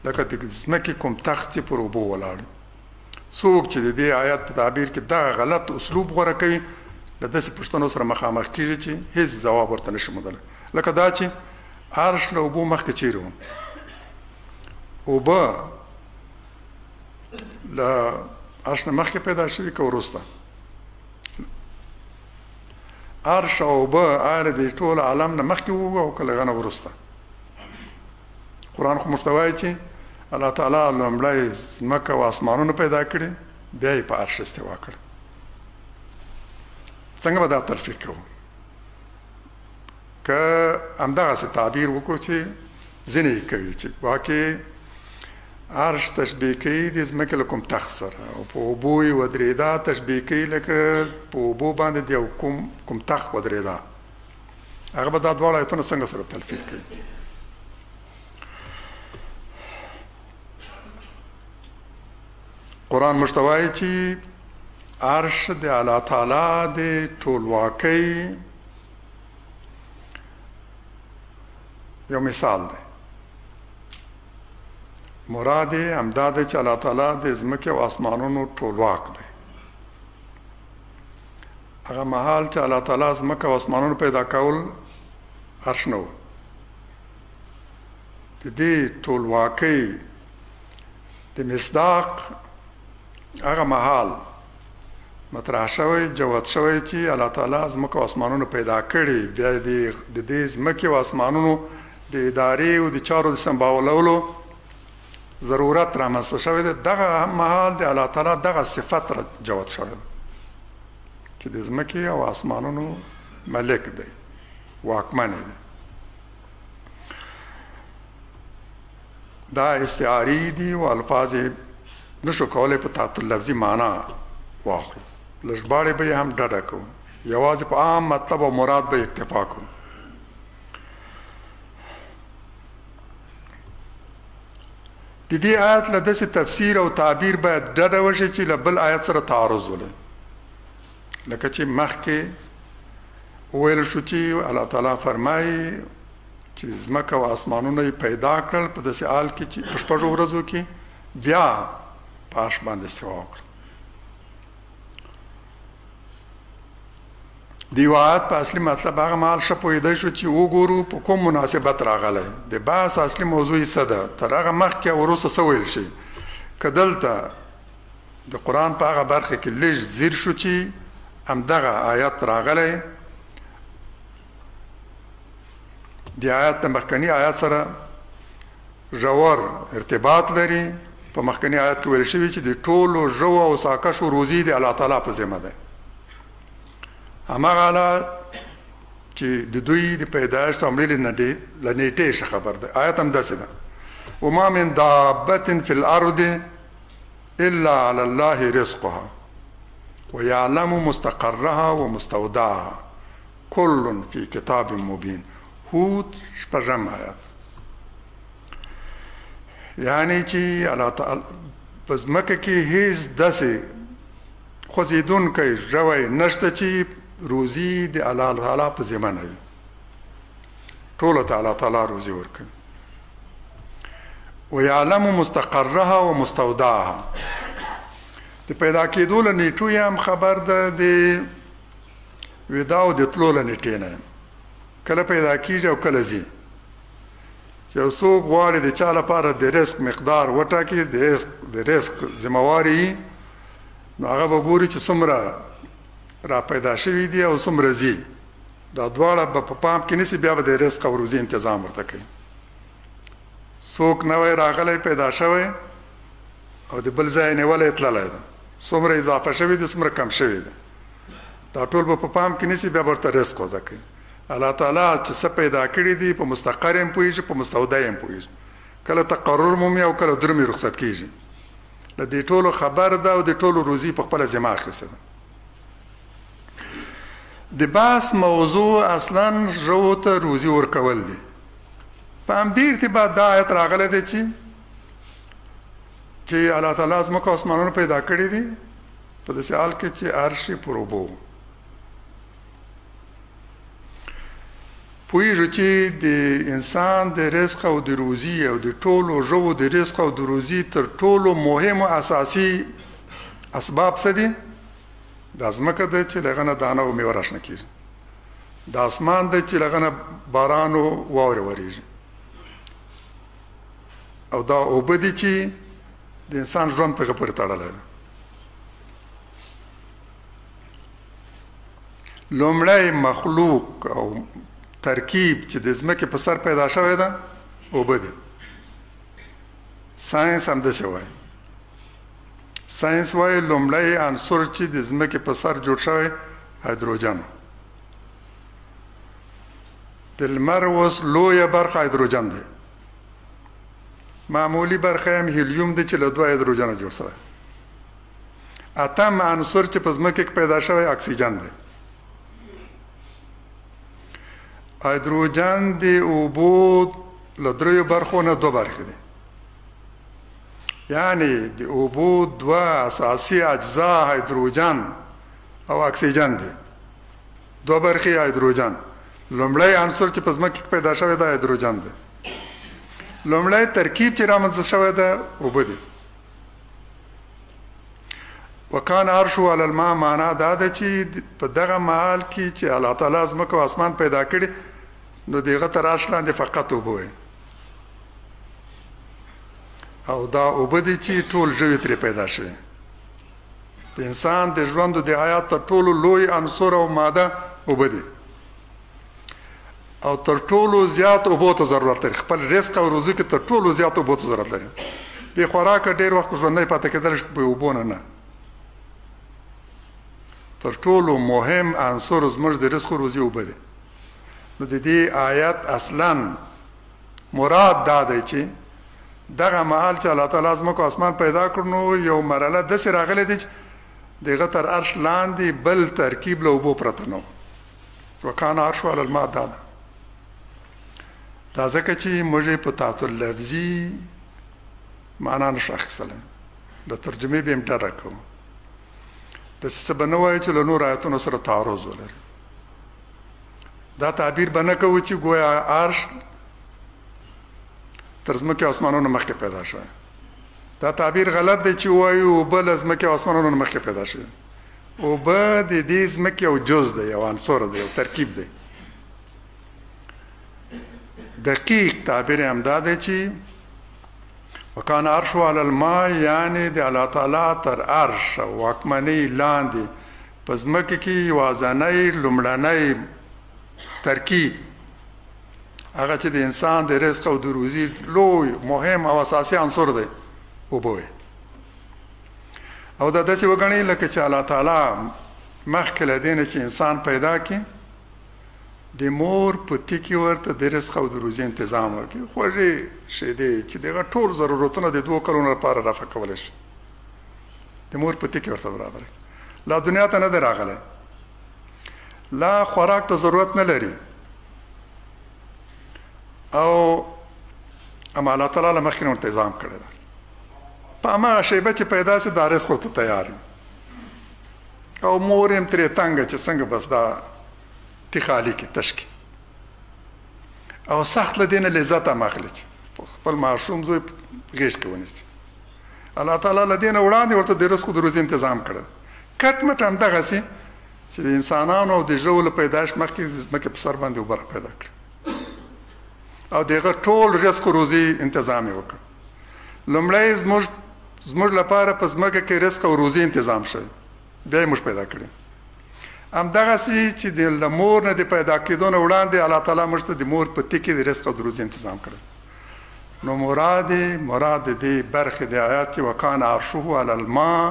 لکه د ځمکې کوم تخت چې پر اوبو ولاړ څوک چې د دې آیات په تعبیر کې دغه غلط اسلوب غوره کوي د داسې پښتنو سره مخامخ کیږي چې هیڅ ځواب ورته نشي مدل لکه دا چې عرش له اوبو مخکې چیرې وو اوبه له عرش نه مخکې پیدا شوي که وروسته عرش او اوبه آیا د ټول عالم نه مخکې وو او که له هغه نه وروسته قرآن خو موږ ته وایي چې الله تعالی لومړی ځمکه او اسمانونه پیدا کړي بیا یې په عرش استوا کړ څنګه به دا تلفیق کوو که همدغسې تعبیر وکړو چې ځینې یې کوي چې ګواکې عرش تشبیه کوي د ځمکې له کوم تخت سره او په اوبو یې ودرېدا تشبیه کوي لکه په اوبو باندې د یو کوم کوم تخت ودرېدا هغه به دا دواړه ایتونه څنګه سره تلفیق کوي قرآن موږ ته وایي چې عرش د الله تعالی د ټولواکۍ یو مثال دی مراد یې همدا دی چې الله تعالی د ځمکې او اسمانونو ټولواک دی هغه مهال چې الله تعالی ځمکه او اسمانونو پیدا کول هر شنو د دې ټولواکۍ د مصداق هغه مهال مطرح شوی، جوت شوی چی الله تعالی ځمکه او اسمانونه پیدا کړی بیا یې د د دې ځمکې او اسمانونو د ادارې او د چارو د سمباولولو ضرورت رامنځته شوی دی دغه مهال د الله تعالی دغه صفت را جوت شوی دی چې د ځمکې او اسمانونو ملک دی واکمن دی دا استعاری دي او الفاظ نشو کولای په تعطل لفظي معنا واخلو لږباړې به هم ډډه کو یوازې په عام مطلب او مراد به اکتفا کو د دې آیت له داسې تفسیر او تعبیر باید ډډه وشي چې له بل آیت سره تعارض ولري لکه چې مخکې ویل شو چې الله تعالی فرمایي چې زمکه او اسمانونه پیدا کړل په داسې حال کې چې په شپږو ورځو کې بیا په عرش باندې استوا وکړ دی وعد په اصلي مطلب هغه مال شپویده شو چې وګورو په کوم مناسبت راغلی د باس اصلي موضوع یې څه ده تر هغه مخکې وروسته څه ویل شي که دلته د قرآن په هغه برخه کې لږ ځیر شو چې همدغه آیت راغلی د آیت د مخکنی آیت سره ژور ارتباط لري په مخکنی آیت کې ویل شوی چې د ټولو ژو او ساکشو روزي د الله تعالی په ذمہ ده همغه الله چې د دوی د پیدایښت او مړینې نه دی لنیټه خبر ده آیت هم داسې ده وما من دابه فی الارض الا علی الله رزقها ويعلم مستقرها ومستودعها کل فی کتاب مبین هود شپږم آیات یعنی چې الله تعالی پس مکه کې هیڅ داسې خوځېدونکی ژوی نشته چې روزي د الله تعالی په ذمه نه وي ټولو ته الله تعالی روزي ورکوي ويعلم مستقرها ومستودعها د پیدا کېدو له نیټو یې هم خبر ده د ودا او د تلو له نیټې نه کله پیدا کېږي او کله ځي چې یو څوک غواړي د چا لپاره د رزق مقدار وټاکي د رزق د رزق ذمہواري نو هغه به ګوري چې څومره را پیدا شوي دي او څومره ځي دا دواړه به په پام کې نیسي بیا به د رزق او روزي انتظام ورته کوي څوک نوی راغلی پیدا شوی او د بل ځای نیولی تللی ده څومره اضافه شوی دی څومره کم شوی دی دا ټول به په پام کې نیسي بیا به ورته رزق وضع کوي الله تعالی چې څه پیدا کړي دي په مستقر هم پوهېږي په مستوده هم پوهېږي کله تقرر مومي او کله درمې رخصت کېږي د دې ټولو خبر ده او د ټولو روزي په خپله ذمه اخیسته ده د بحث موضوع اصلا ژو ته روزي ورکول دي په همدې ارتباط دا آیت راغلی دی چې چې الله تعالی زمکه اسمانونه پیدا کړی دي په داسې حال کې چې عرش پروبو پویږو چې د انسان د رزق او د روزي او د ټولو ژو د رزق او د روزي تر ټولو مهم او اساسي اسباب څه دي دا ځمکه ده چې لغنه دانه او میوه راشنه کیږي دا اسمان ده چې لغنه باران او واوره وریږي او دا اوبه دي چې د انسان ژوند په غپر تړلی دی لومړی مخلوق او ترکیب چې د ځمکې په سر پیدا شوی ده اوبه دي ساينس هم د څه وایي ساینس وایي لومړی عنصر چې د ځمکې په سر جوړ شوی هایدروجن د لمر اوس لویه برخه هایدروجن دی معمولی برخه هم هیلیوم دی چې له دوه هایدروجنه جوړ شوی اتم عنصر چې په ځمکه کې پیدا شوی اکسیجن دی هایدروجن د اوبو له دریو برخو نه دوه برخې دي یعنې د اوبو دوه اساسي اجزا هایدروجن او اکسیجن دي دوه برخې هایدروجن لومړی عنصر چې په ځمکه کې پیدا شوی دی هایدروجن دی لومړی ترکیب چې رامنځته شوی دی اوبه دي وکان عرش علی الماء معنا دا ده چې په دغه محل کې چې الله تعالی ځمکه او اسمان پیدا کړي نو دغه تر عرش لاندې فقط اوبه وي او دا اوبه دي چې ټول ژوي ترې پیدا شوي د انسان د ژوند د حیات تر ټولو لوی عنصر او ماده اوبه دي او تر ټولو زیات اوبو ته ضرورت لري خپل رزق او روزي کې تر ټولو زیات اوبو ته ضرورت لري به خوراک ډیر وخت ژوندۍ پاتې کېدل شي په اوبو نه نه تر ټولو مهم عنصر زموږ د رزق روزي اوبه دي نو د دې آیات اصلا مراد دا دی چې دغه مهال چې الله تعالی زمکو اسمان پیدا کړ نو یو مرحله داسې راغلې ده چې دغه تر عرش لاندې بل ترکیب له اوبو پرته نو وکانه عرش علی الماء دا ده دا ځکه چې موږ په تعطل لفظي معنا نشو اخیستلی د ترجمې به هم ډډه کوو داسې څه به نه وایو چې له نورو ایتونو سره تعارض ولري دا تعبیر به نه کوو چې ګویا عرش تر ځمکې او اسمانونو مخکې پیدا شوی دا تعبیر غلط دی چې وایو اوبه له ځمکې او اسمانونو مخکې پیدا شوی اوبه د دې ځمکې یو جز دی یو عنصر دی یو ترکیب دی دقیق تعبیر هم دا دی چې وکان عرش علی الماء یعنی د الله تعالی تر عرش واکمنی لاندې په ځمکه کې یوازنی لومړنی ترکیب هغه چې د انسان د رزق او د روزي لوی مهم او اساسي عنصر دی وبوي او دا داسې وګڼي لکه چې الله تعالی مخکې له دې نه چې انسان پیدا کړي د مور په تیکي ورته د رزق او د روزي تنظیم وکړي خوږې شیدې چې دغه ټول ضرورتونه د دوه کلونو لپاره رفع کول شي د مور په تکي ورته برابر لا دنیا ته نه دی راغلی لا خوراک ته ضرورت نه لري او اما الله تعالی له مخکې ورته تنظیم کړی دی په هغه شیبه چې پیدا سي دا رزق ورته تیار او مور هم ترې تنګ چې څنګه بس دا تی خالی کې تشکی او سخت لدینه لذت هم اخلي خپل معصوم زوی غیش کې ونیسي الله تعالی له دې نه وړاندې ورته د رزق د روزي تنظیم کړل کټ مټ هم دغه سي چې د انسانانو او د ژوو له پیدایش مخکې د ځمکې په سر باندې وبره پیدا کړ او دغه ټول رزق روزي تنظیم وکړ لومړی زموږ زموږ لپاره په ځمکه کې رزق او روزي تنظیم شوی بیا یې موږ پیدا کړي همدغسې چې د له مور نه د پیدا کېدو نه وړاندې الله تعالی موږ ته د مور په تکې د رزق او د روزي انتظام کړی نو مراد مراد دې برخې د آیات چې وکان عرشه علی الماء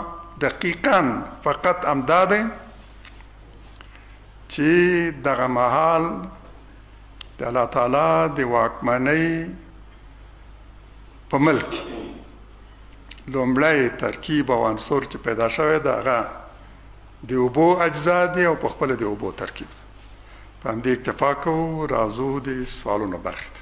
دقیقا فقط امدا دی چې دغه مهال د الله تعالی د واکمنۍ په ملک لومړی ترکیب او عنصر چې پیدا شوی دی هغه د اوبو اجزا دي او په خپل د اوبو ترکیب دی په همدې اکتفا کوو راځو د سوالونو برخې ته